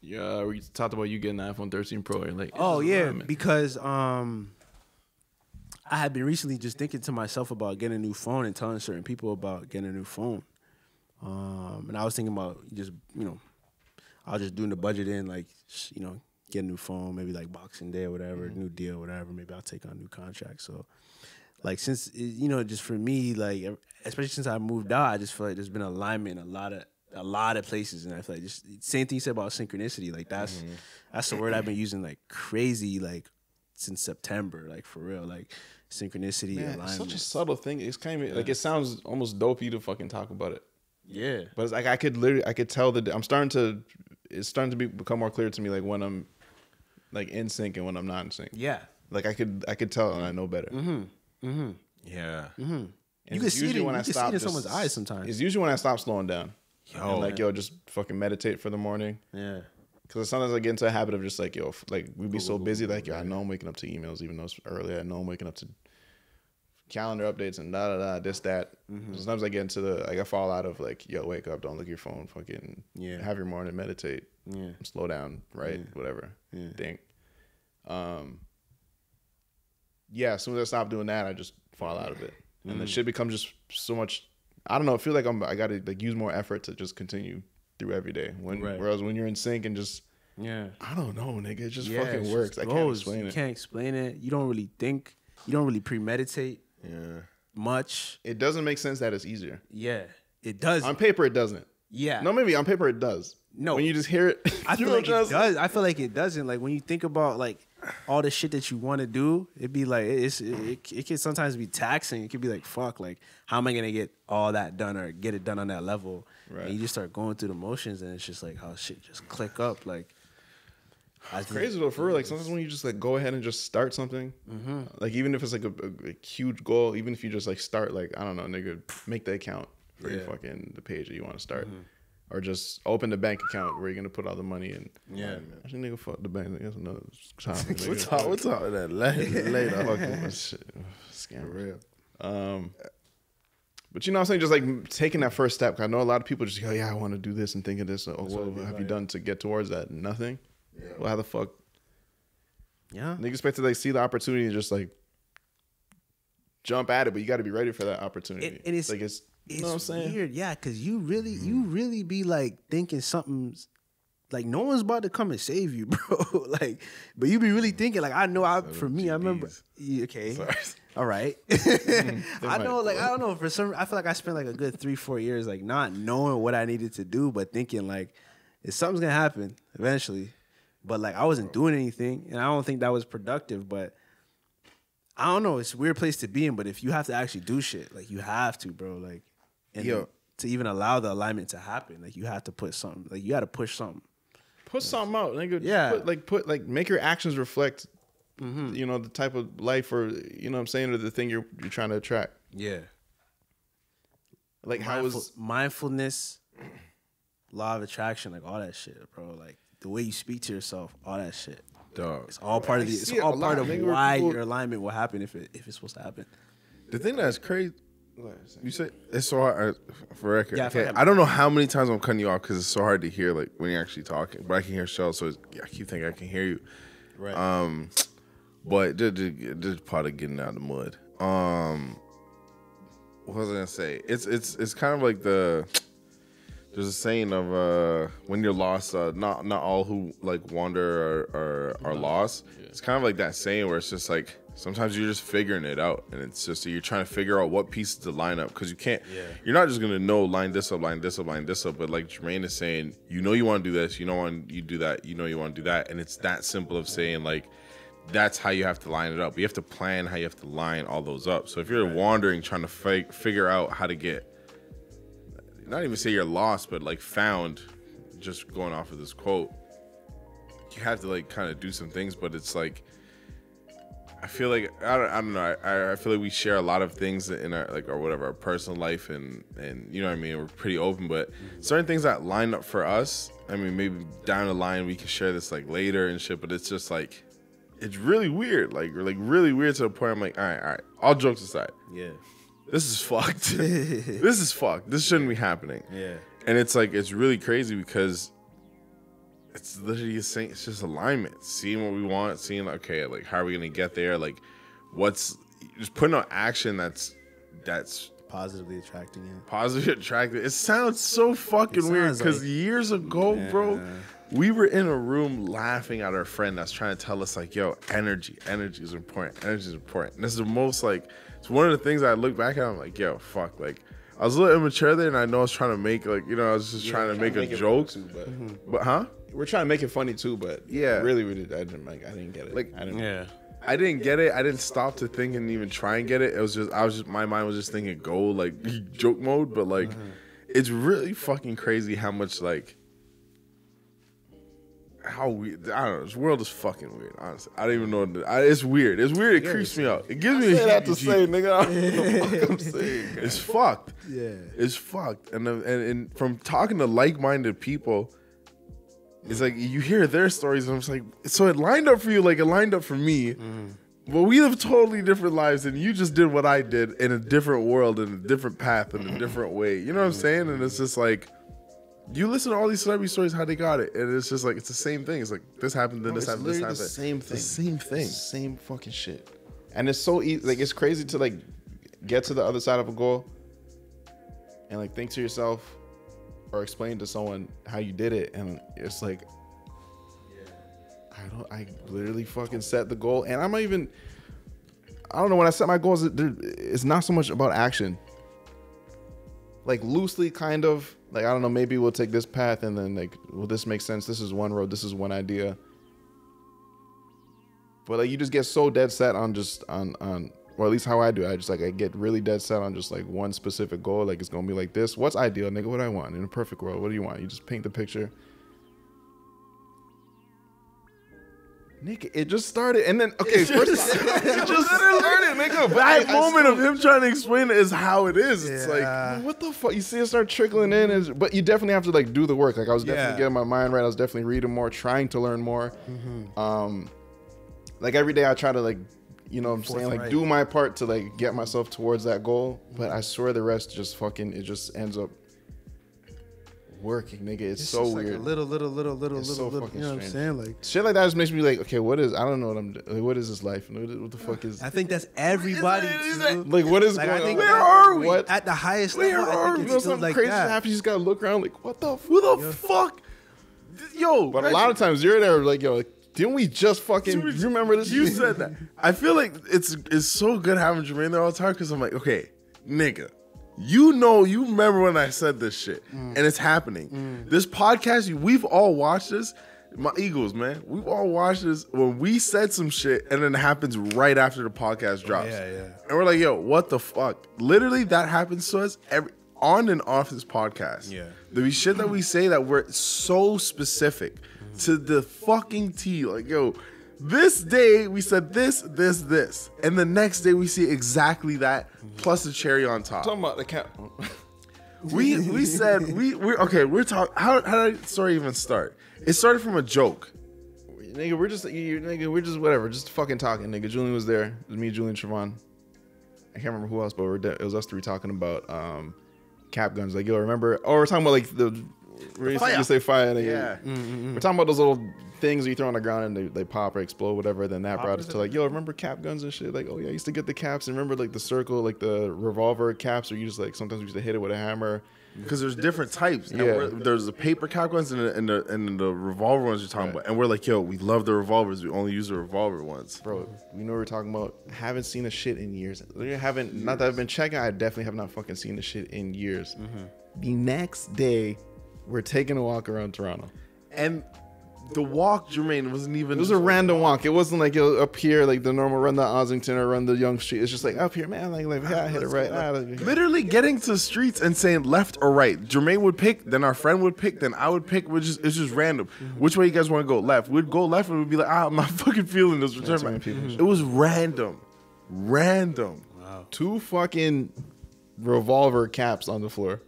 Yeah, we talked about you getting an iPhone 13 Pro. And like, Oh yeah, because um, I had been recently just thinking to myself about getting a new phone and telling certain people about getting a new phone. Um, and I was thinking about just you know, I was just doing the budget in like you know, get a new phone, maybe like Boxing Day or whatever, new deal, whatever. Maybe I'll take on a new contract. So, like since eh, you know, just for me, like especially since I moved out, I just feel like there's been alignment in a lot of a lot of places, and I feel like just same thing you said about synchronicity. Like that's mm-hmm. that's the word I've been using like crazy, like since September, like for real, like synchronicity, Man, it's such a subtle thing. It's kind of like it sounds almost dopey to fucking talk about it. yeah, But it's like I could literally, I could tell that I'm starting to, it's starting to be, become more clear to me like when I'm like in sync and when I'm not in sync. yeah. Like I could, I could tell and I know better. Mm-hmm. Yeah. And You can see it. when you I can see it in someone's eyes sometimes. It's usually when I stop slowing down. Yo. And like yo, just fucking meditate for the morning. yeah, Because sometimes I get into a habit of just like, yo, like we'd be so busy, like, yo, I know I'm waking up to emails, even though it's early. I know I'm waking up to calendar updates and da da da, this, that. Mm-hmm. Sometimes I get into the, like, I fall out of like, yo, wake up, don't look at your phone, fucking Yeah. have your morning, meditate, yeah, slow down, right? Whatever. Yeah. Think. Um, yeah, as soon as I stop doing that, I just fall out of it. And Mm. the shit becomes just so much, I don't know, I feel like I'm, I got to like use more effort to just continue through every day. When, Right. Whereas when you're in sync and just, yeah. I don't know, nigga. It just Yeah, fucking it works. just I can't explain you it. You can't explain it. You don't really think. You don't really premeditate Yeah. much. It doesn't make sense that it's easier. Yeah, it does. On paper, it doesn't. yeah, No, maybe on paper it does. No. when you just hear it, *laughs* I feel like it does. I feel like it doesn't. Like when you think about like all the shit that you want to do, it'd be like it's it, it, it can sometimes be taxing. It could be like fuck, like how am I gonna get all that done or get it done on that level? Right. And you just start going through the motions, and it's just like how shit just click up. Like I It's think- crazy though, for real. Like sometimes when you just like go ahead and just start something, Mm-hmm. like even if it's like a, a, a huge goal, even if you just like start like I don't know, nigga, make the account for your Yeah. Mm-hmm. fucking the page that you want to start, or just open the bank account where you're gonna put all the money in. Yeah. actually, nigga, fuck the bank. That's another topic. *laughs* We'll nigga. talk. We'll talk that later. later. *laughs* Fucking shit. Scam real. Um, but you know what I'm saying? Just like taking that first step. 'cause I know a lot of people just go, yeah, I want to do this and think of this. Oh, what have you done to get towards that? Nothing. Well, how the fuck? Yeah. Niggas expect to like see the opportunity and just like jump at it, but you got to be ready for that opportunity. And- and it's- like it's, It's you know what I'm saying? weird, yeah, because you really, you really be like thinking something's like no one's about to come and save you, *laughs* bro. like, but you be really thinking like I know. I for me, I remember. Yeah, Okay, *laughs* Sorry. all right. *laughs* I know, like I don't know. For some, I feel like I spent like a good three, four years like not knowing what I needed to do, but thinking like, if something's gonna happen eventually. But like I wasn't doing anything, and I don't think that was productive. But I don't know. It's a weird place to be in, but if you have to actually do shit, like you have to, bro. Like, and Yo. to even allow the alignment to happen, like you have to put something. Like you got to push something. Put something out, nigga. Yeah. Put, like put like make your actions reflect, mm-hmm. you know, the type of life or you know what I'm saying or the thing you're you're trying to attract. Yeah. Like how Mindful, is mindfulness, law of attraction, like all that shit, bro. Like the way you speak to yourself, all that shit. Dog. It's all part of the. It's see it all part lot, of nigga, where why people- your alignment will happen if it if it's supposed to happen. The thing that's crazy. You say it's so hard uh, for record. Yeah, okay, for- I don't know how many times I'm cutting you off because it's so hard to hear like when you're actually talking. But I can hear Shell, so yeah, I keep thinking I can hear you. Right. Um, but just, just, just part of getting out of the mud. Um, what was I gonna say? It's it's it's kind of like the there's a saying of uh when you're lost, uh, not not all who like wander are are, are lost. It's kind of like that saying where it's just like sometimes you're just figuring it out, and it's just you're trying to figure out what pieces to line up because you can't. You're not just gonna know line this up, line this up, line this up. But like Jermaine is saying, you know you want to do this, you know want you do that, you know you want to do that, and it's that simple of saying like that's how you have to line it up. You have to plan how you have to line all those up. So if you're wandering, trying to fi- figure out how to get, not even say you're lost, but like found, just going off of this quote, you have to like kind of do some things. But it's like, I feel like I don't, I don't know. I, I feel like we share a lot of things in our like or whatever our personal life and and you know what I mean. We're pretty open, but certain things that line up for us. I mean, maybe down the line we can share this like later and shit. But it's just like it's really weird. Like like really weird to the point I'm like, all right, all right. All jokes aside, yeah. this is fucked. *laughs* this is fucked. This shouldn't be happening. Yeah. And it's like it's really crazy because it's literally just saying it's just alignment, seeing what we want, seeing okay, like how are we gonna get there? Like what's just putting on action that's that's Positively attracting it. positive attractive. It sounds so fucking It weird because like- years ago, bro, we were in a room laughing at our friend that's trying to tell us like, "Yo, energy, energy is important. Energy is important." And this is the most like it's one of the things I look back at. I'm like, "Yo, fuck!" Like I was a little immature there, and I know I was trying to make like you know I was just trying to make a it joke, funny too, but mm-hmm. but huh? we're trying to make it funny too. But Yeah. really, we did. I didn't like. I didn't get it. Like- I didn't. Yeah. I didn't get it. I didn't stop to think and even try and get it. It was just I was just my mind was just thinking go like *laughs* joke mode, but like mm-hmm. it's really fucking crazy how much like how weird. I don't know. This world is fucking weird. Honestly, I don't even know. What to, I, it's weird. It's weird. It creeps me out. It gives me. Say a that to say, nigga. I don't know what the fuck I'm *laughs* saying. It's fucked. Yeah. It's fucked. And, uh, and and from talking to like-minded people, it's like you hear their stories, and I'm just like, so it lined up for you, like it lined up for me. But we live totally different lives, and you just did what I did in a different world, in a different path, in a different way. You know what I'm saying? And it's just like, you listen to all these celebrity stories, how they got it, and it's just like it's the same thing. It's like this happened, then this happened, this happened. the same thing. the same thing. Same fucking shit. And it's so easy. Like it's crazy to like get to the other side of a goal and like think to yourself or explain to someone how you did it, and it's like. I don't. I literally fucking set the goal, and I'm not even. I don't know. When I set my goals, it's not so much about action. Like loosely, kind of. Like I don't know. Maybe we'll take this path, and then like, will this make sense? This is one road. This is one idea. But like, you just get so dead set on just on on, or at least how I do. I just like I get really dead set on just like one specific goal. Like it's gonna be like this. What's ideal, nigga? What I want in a perfect world? What do you want? You just paint the picture. Nigga, it just started, and then okay, first *laughs* it just started, nigga. But That I- I moment still- of him trying to explain it is how it is. It's like what the fuck? You see it start trickling in, is but you definitely have to like do the work. Like I was definitely Yeah. getting my mind right. I was definitely reading more, trying to learn more. Um, like every day I try to like, you know, what I'm saying like Forthright. do my part to like get myself towards that goal. But I swear the rest just fucking it just ends up working, nigga. It's, so just weird. Like a little, little, little, little, It's little, so little. You know what I'm saying? Like, Shit like that just makes me like, okay, what is? I don't know what I'm. Like, what is this life? What, what the fuck is? I think that's *laughs* everybody. too. Like what is Like, going I think on? that- are we? What? At the highest Where level, I are we? you know, something like crazy that. happens. You just gotta look around like, what the? who Fuck? the fuck? Yo, But a lot of times you're there like, yo, like, didn't we just fucking? Dude, you remember this? You said that. *laughs* I feel like it's it's so good having Jermaine there all the time because I'm like, okay, nigga, you know, you remember when I said this shit, mm. and it's happening. Mm. This podcast, we've all watched this. My Eagles, man, we've all watched this when we said some shit, and then it happens right after the podcast oh, drops. Yeah, yeah. And we're like, yo, what the fuck? Literally, that happens to us every on and off this podcast. Yeah. Be shit that we say that we're so specific to the fucking T. Like, yo, this day we said this, this, this. And the next day we see exactly that plus the cherry on top. talking about the cat. *laughs* We we said we we okay, we're talking how how did the story even start? It started from a joke. nigga, we're just, you, nigga, we're just whatever, just fucking talking, nigga. Julian was there. It was me, Julian, Trevaunn. I can't remember who else, but we're de- it was us three talking about um, cap guns. Like, yo, remember? Oh, we're talking about like the. Fire. you say fire. Nigga. Yeah. Mm, mm, mm. We're talking about those little things you throw on the ground and they, they pop or explode, whatever. Then that brought us to like, yo, remember cap guns and shit? Like, oh yeah, I used to get the caps and remember like the circle, like the revolver caps, or you just like sometimes we used to hit it with a hammer. Because there's different types. Yeah. we're- there's the paper cap guns and the, and the and the revolver ones you're talking about. And we're like, yo, we love the revolvers. We only use the revolver ones. Bro, you know what we're talking about? Haven't seen a shit in years. Literally haven't. Not that I've been checking. I definitely have not fucking seen the shit in years. The next day, we're taking a walk around Toronto. And the walk, Jermaine, wasn't even It was a random walk. It wasn't like yo, up here, like the normal run the Ossington or run the Yonge Street. It's just like up here, man. Like, like yeah, I hit it right. Ah, literally getting to streets and saying left or right. Jermaine would pick, then our friend would pick, then I would pick. Which is it's just random. Which way you guys want to go? Left. We'd go left and we'd be like, ah, I'm not *laughs* fucking feeling this return. It was random, random. Two fucking revolver caps on the floor.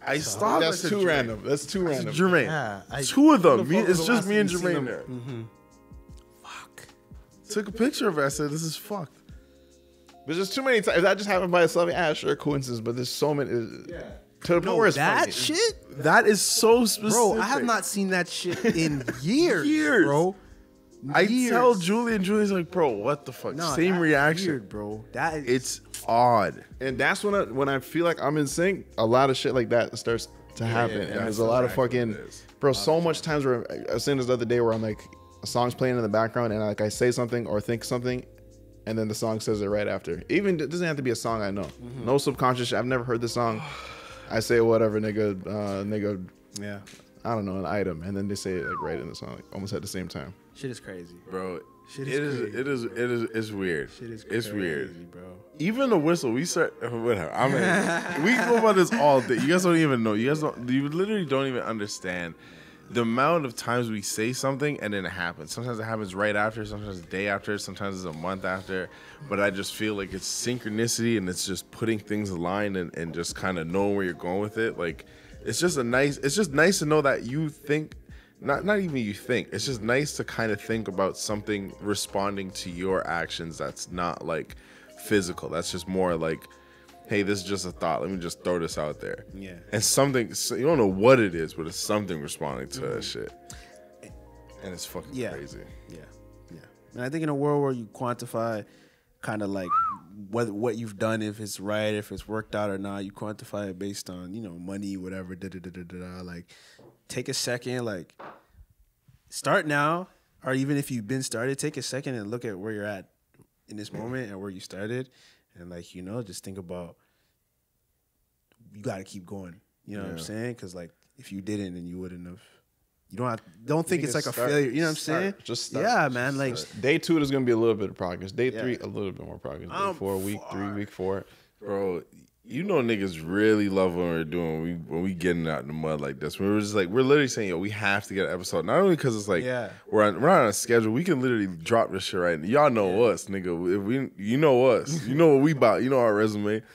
Wow. I stopped. That's I too Jermaine. random. That's too random. Jermaine, Yeah, I- two of them. the Me, it's the just me and time you seen Jermaine them? there. Fuck. Took a picture of it. I said, this is fucked. There's just too many times. That just happened by itself. Yeah, sure, coincidence, but there's so many. Uh, yeah. To the point where it's that funny. shit, That is so specific, bro. I have not seen that shit in *laughs* years, Years. bro. I Years. tell Julian, Julian's like, bro, what the fuck? No, Same reaction. weird, bro. That is It's odd. And that's when I when I feel like I'm in sync, a lot of shit like that starts to happen. and there's a lot of fucking what it is. bro, so much times where I was saying this the other day where I'm like a song's playing in the background and like I say something or think something and then the song says it right after. Even it doesn't have to be a song I know. Mm-hmm. No subconscious. I've never heard the song. *sighs* I say whatever, nigga, uh, nigga, yeah. I don't know, an item, and then they say it like right in the song, like almost at the same time. Shit is crazy. bro. Shit it is is, crazy. it is, it is, it's weird. Shit is it's crazy, weird. bro. Even the whistle, we start *laughs* whatever. I mean, we go about this all day. You guys don't even know. You guys don't. You literally don't even understand the amount of times we say something and then it happens. Sometimes it happens right after. Sometimes a day after. Sometimes it's a month after. But I just feel like it's synchronicity and it's just putting things aligned and, and just kind of knowing where you're going with it. Like it's just a nice. It's just nice to know that you think not not even you think it's just nice to kind of think about something responding to your actions that's not like physical that's just more like hey this is just a thought let me just throw this out there Yeah. and something so you don't know what it is but it's something responding to that mm-hmm. shit and it's fucking Yeah. crazy Yeah, yeah. And I think in a world where you quantify kind of like what what you've done, if it's right, if it's worked out or not, you quantify it based on you know money, whatever. Da da da da da. da. Like, take a second, like start now, or even if you've been started, take a second and look at where you're at in this moment and where you started, and like you know, just think about you got to keep going. You know what I'm saying? Because like if you didn't, then you wouldn't have. You don't have, don't think it's to like a failure. You know what I'm start. saying? Just start. Yeah, man. Like Day two, there's gonna be a little bit of progress. Day Yeah. three, a little bit more progress. Day I'm four, week three, week four. bro you know niggas really love when we're doing when we when we getting out in the mud like this. We were just like we're literally saying, yo, we have to get an episode. Not only because it's like Yeah. we're on, we're not on a schedule. We can literally drop this shit right. now. Y'all know us, nigga. If we you know us, you know what we about. You know our resume. *laughs*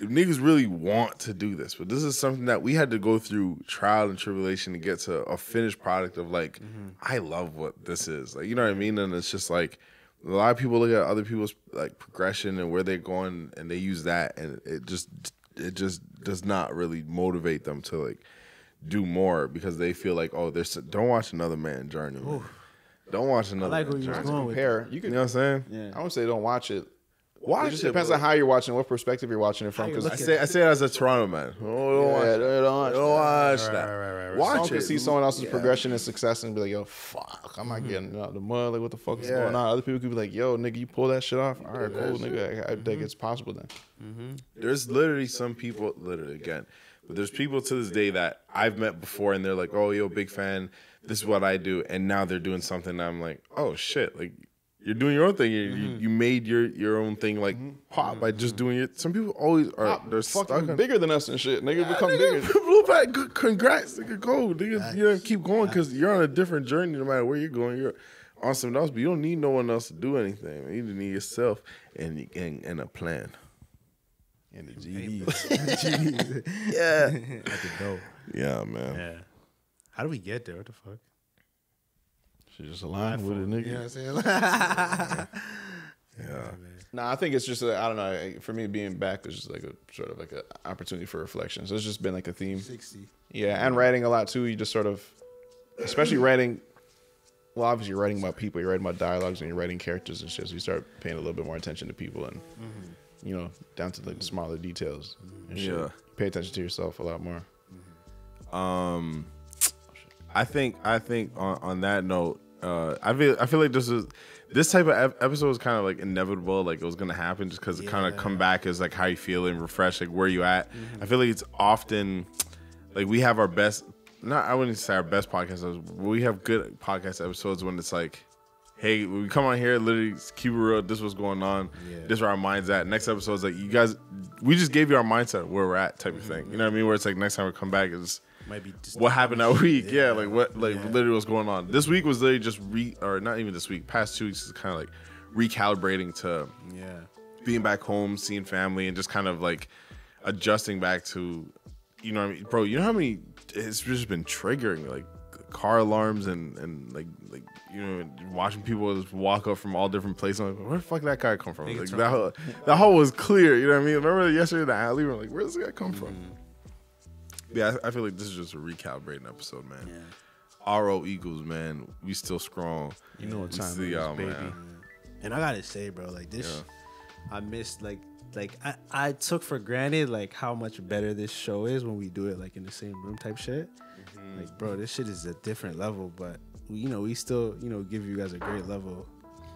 If niggas really want to do this, but this is something that we had to go through trial and tribulation to get to a finished product of like, mm-hmm. I love what this is. Like, you know what I mean? And it's just like a lot of people look at other people's like progression and where they're going and they use that and it just it just does not really motivate them to like do more because they feel like oh there's don't watch another man journey man. don't watch another like man where you was journey. going with Compare. You you know what I'm saying Yeah. I would say don't watch it. Watch it just it, depends on how you're watching, what perspective you're watching it from. Because I look say I say it as a Toronto man oh, don't watch Yeah, that. don't watch don't watch that right, right, right. watch Someone it see someone else's Yeah. progression and success and be like, "Yo, fuck, I'm not getting out the mud. Like, what the fuck is Yeah. going on?" Other people could be like, "Yo, nigga, you pull that shit off. All right, cool, nigga. I, I think it's possible then." There's literally some people, literally again, but there's people to this day that I've met before, and they're like, "Oh, yo, big fan. This is what I do," and now they're doing something. And I'm like, "Oh shit!" Like you're doing your own thing. You, you, mm-hmm. you made your your own thing like mm-hmm. pop by just mm-hmm. doing it. Some people always are they're stuck Fucking on bigger than us and shit. Nigga, become Nigga, bigger. *laughs* blew back. Good, congrats, nigga. Go, nigga. You know, keep going because you're on a different journey. No matter where you're going, you're on something else. But you don't need no one else to do anything. Man. You just need yourself and and, and a plan. And the GDs. *laughs* *laughs* Yeah, That's a dope. yeah, man. Yeah. How do we get there? What the fuck? Shit just aligned with it, nigga. You know what I'm saying? *laughs* Yeah. Nah, I think it's just I I don't know. For me, being back is just like a sort of like an opportunity for reflection. So it's just been like a theme. 60. Yeah, and writing a lot too. You just sort of, especially writing. Well, obviously, you're writing about people. You're writing about dialogues, and you're writing characters and shit. So you start paying a little bit more attention to people, and you know, down to like the smaller details. And shit. Yeah. You pay attention to yourself a lot more. Um, I think I think on, on that note, uh, I feel I feel like this is this type of ep- episode is kind of like inevitable. Like it was gonna happen just because it kind of come back as like how you feel and refresh, like where you at. I feel like it's often like we have our best. Not I wouldn't say our best podcast. episodes, We have good podcast episodes when it's like. Hey, we come on here, literally keep it real. This was going on. This is where our mind's at. Next episode is like you guys. We just gave you our mindset where we're at, type of thing. You know what I mean? Where it's like next time we come back is Might be just what happened that week. Yeah, like what, like literally what's going on. This week was literally just re, or not even this week. Past two weeks is kind of like recalibrating to Yeah. being back home, seeing family, and just kind of like adjusting back to, you know, I mean, bro. You know how many? It's just been triggering like car alarms and and like like you know watching people just walk up from all different places. I'm like, where the fuck did that guy come from? Like that hole, that hole was clear. You know what I mean? Remember yesterday the alley? We're like, where does this guy come from? Mm-hmm. Yeah, I, I feel like this is just a recalibrating episode, man. RO Eagles, man, we still strong. You know what time see it is, y'all, baby. man. And I gotta say, bro, like this, Yeah. I missed like like I, I took for granted like how much better this show is when we do it like in the same room type shit. Mm-hmm. Like, bro, this shit is a different level, but we, you know we still you know give you guys a great level.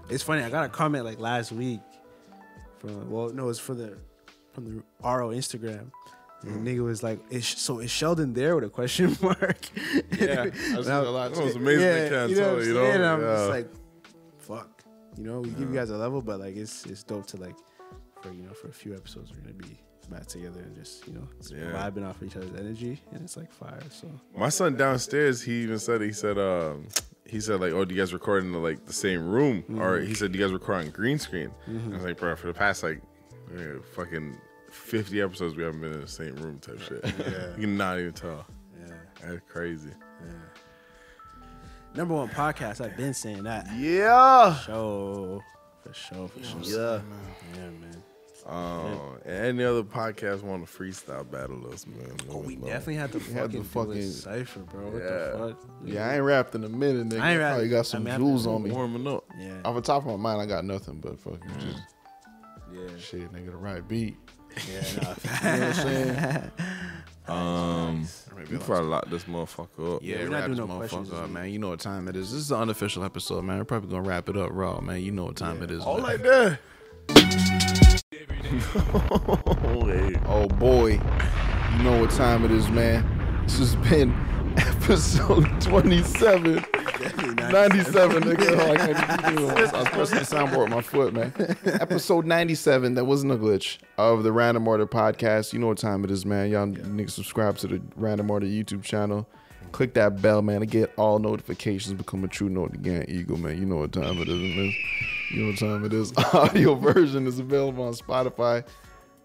It's funny. I got a comment like last week from well, no, it's for the from the RO Instagram. And the nigga was like, is, "So is Sheldon there?" with a question *laughs* mark. Yeah, I was And lot. That was amazing. they can't you know tell, what I'm you know. saying? I'm Yeah. just like, fuck. You know, we give you guys a level, but like it's it's dope to like for you know for a few episodes we're gonna be back together and just you know Yeah. vibing off each other's energy and it's like fire. So My son downstairs, he even said he said um he said like, oh, do you guys record in the, like the same room? Or mm-hmm. he said, do you guys record on green screen? Mm-hmm. I was like, bro, for the past like uh, fucking fifty episodes, we haven't been in the same room type shit. Yeah. *laughs* you cannot even tell. yeah, That's crazy. Yeah. number one podcast. I've been saying that. Yeah. Show for sure, for sure. Yeah. yeah, man. Um, any other podcast want to freestyle battle us, man? Oh, we Let know. definitely had to had fucking, the do fucking- a cipher, bro. What Yeah. the fuck? Yeah, I ain't rapped in a minute, nigga. I ain't rapped- probably got some I mean, jewels on me. warming up. Yeah, Off the top of my mind, I got nothing but fucking just yeah, shit, nigga. The right beat. Yeah. You know what I'm saying? *laughs* Um, Maybe we probably lock this motherfucker up. Yeah, Yeah, we're not wrap doing this no questions motherfucker this up, man. You know what time it is. This is an unofficial episode, man. We're probably gonna wrap it up raw, man. You know what time it is. All man. like that. *laughs* Oh boy, you know what time it is, man. This has been *laughs* episode 27 97, *laughs* nigga. Like, *laughs* I was- I was pressing the soundboard with my foot, man. Episode 97, that wasn't a glitch, of the Random Order podcast. You know what time it is, man. Y'all niggas subscribe to the Random Order YouTube channel. Click that bell, man, to get all notifications. Become a true note again, Eagle, man. You know what time it is, man. You know what time it is. *laughs* Audio version is available on Spotify,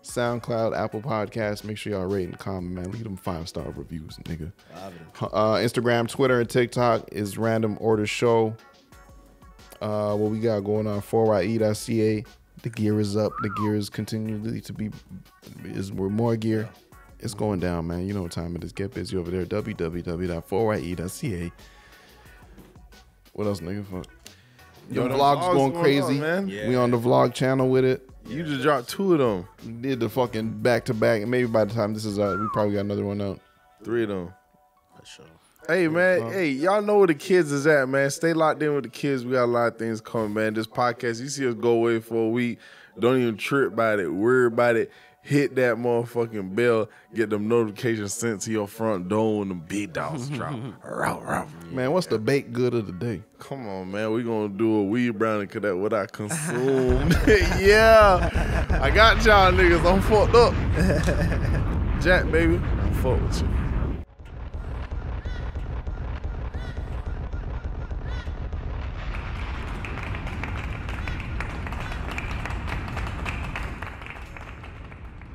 SoundCloud, Apple Podcasts. Make sure y'all rate and comment, man. Leave them five star reviews, nigga. Uh, Instagram, Twitter, and TikTok is Random Order Show. Uh, what we got going on? 4ye.ca. The gear is up. The gear is continually to be is we're more gear. It's going down, man. You know what time it is. Get busy over there. www.4ye.ca. What else, nigga? Fuck. Yo, vlogs going going crazy. on, man. We on the vlog channel with it. You just dropped two of them, Did the fucking back to back. And maybe by the time this is out, we probably got another one out. three of them. For sure. Hey man, hey, y'all know where the kids is at, man. Stay locked in with the kids. We got a lot of things coming, man. This podcast, you see us go away for a week. Don't even trip about it, worry about it. Hit that motherfucking bell, get them notifications sent to your front door when them big dogs *laughs* drop. Row, row. Man, what's the baked good of the day? Come on, man. We gonna do a weed brownie cause that's what I consume. *laughs* *laughs* yeah. I got y'all niggas. I'm fucked up. Jack, baby. I'm fucked with you.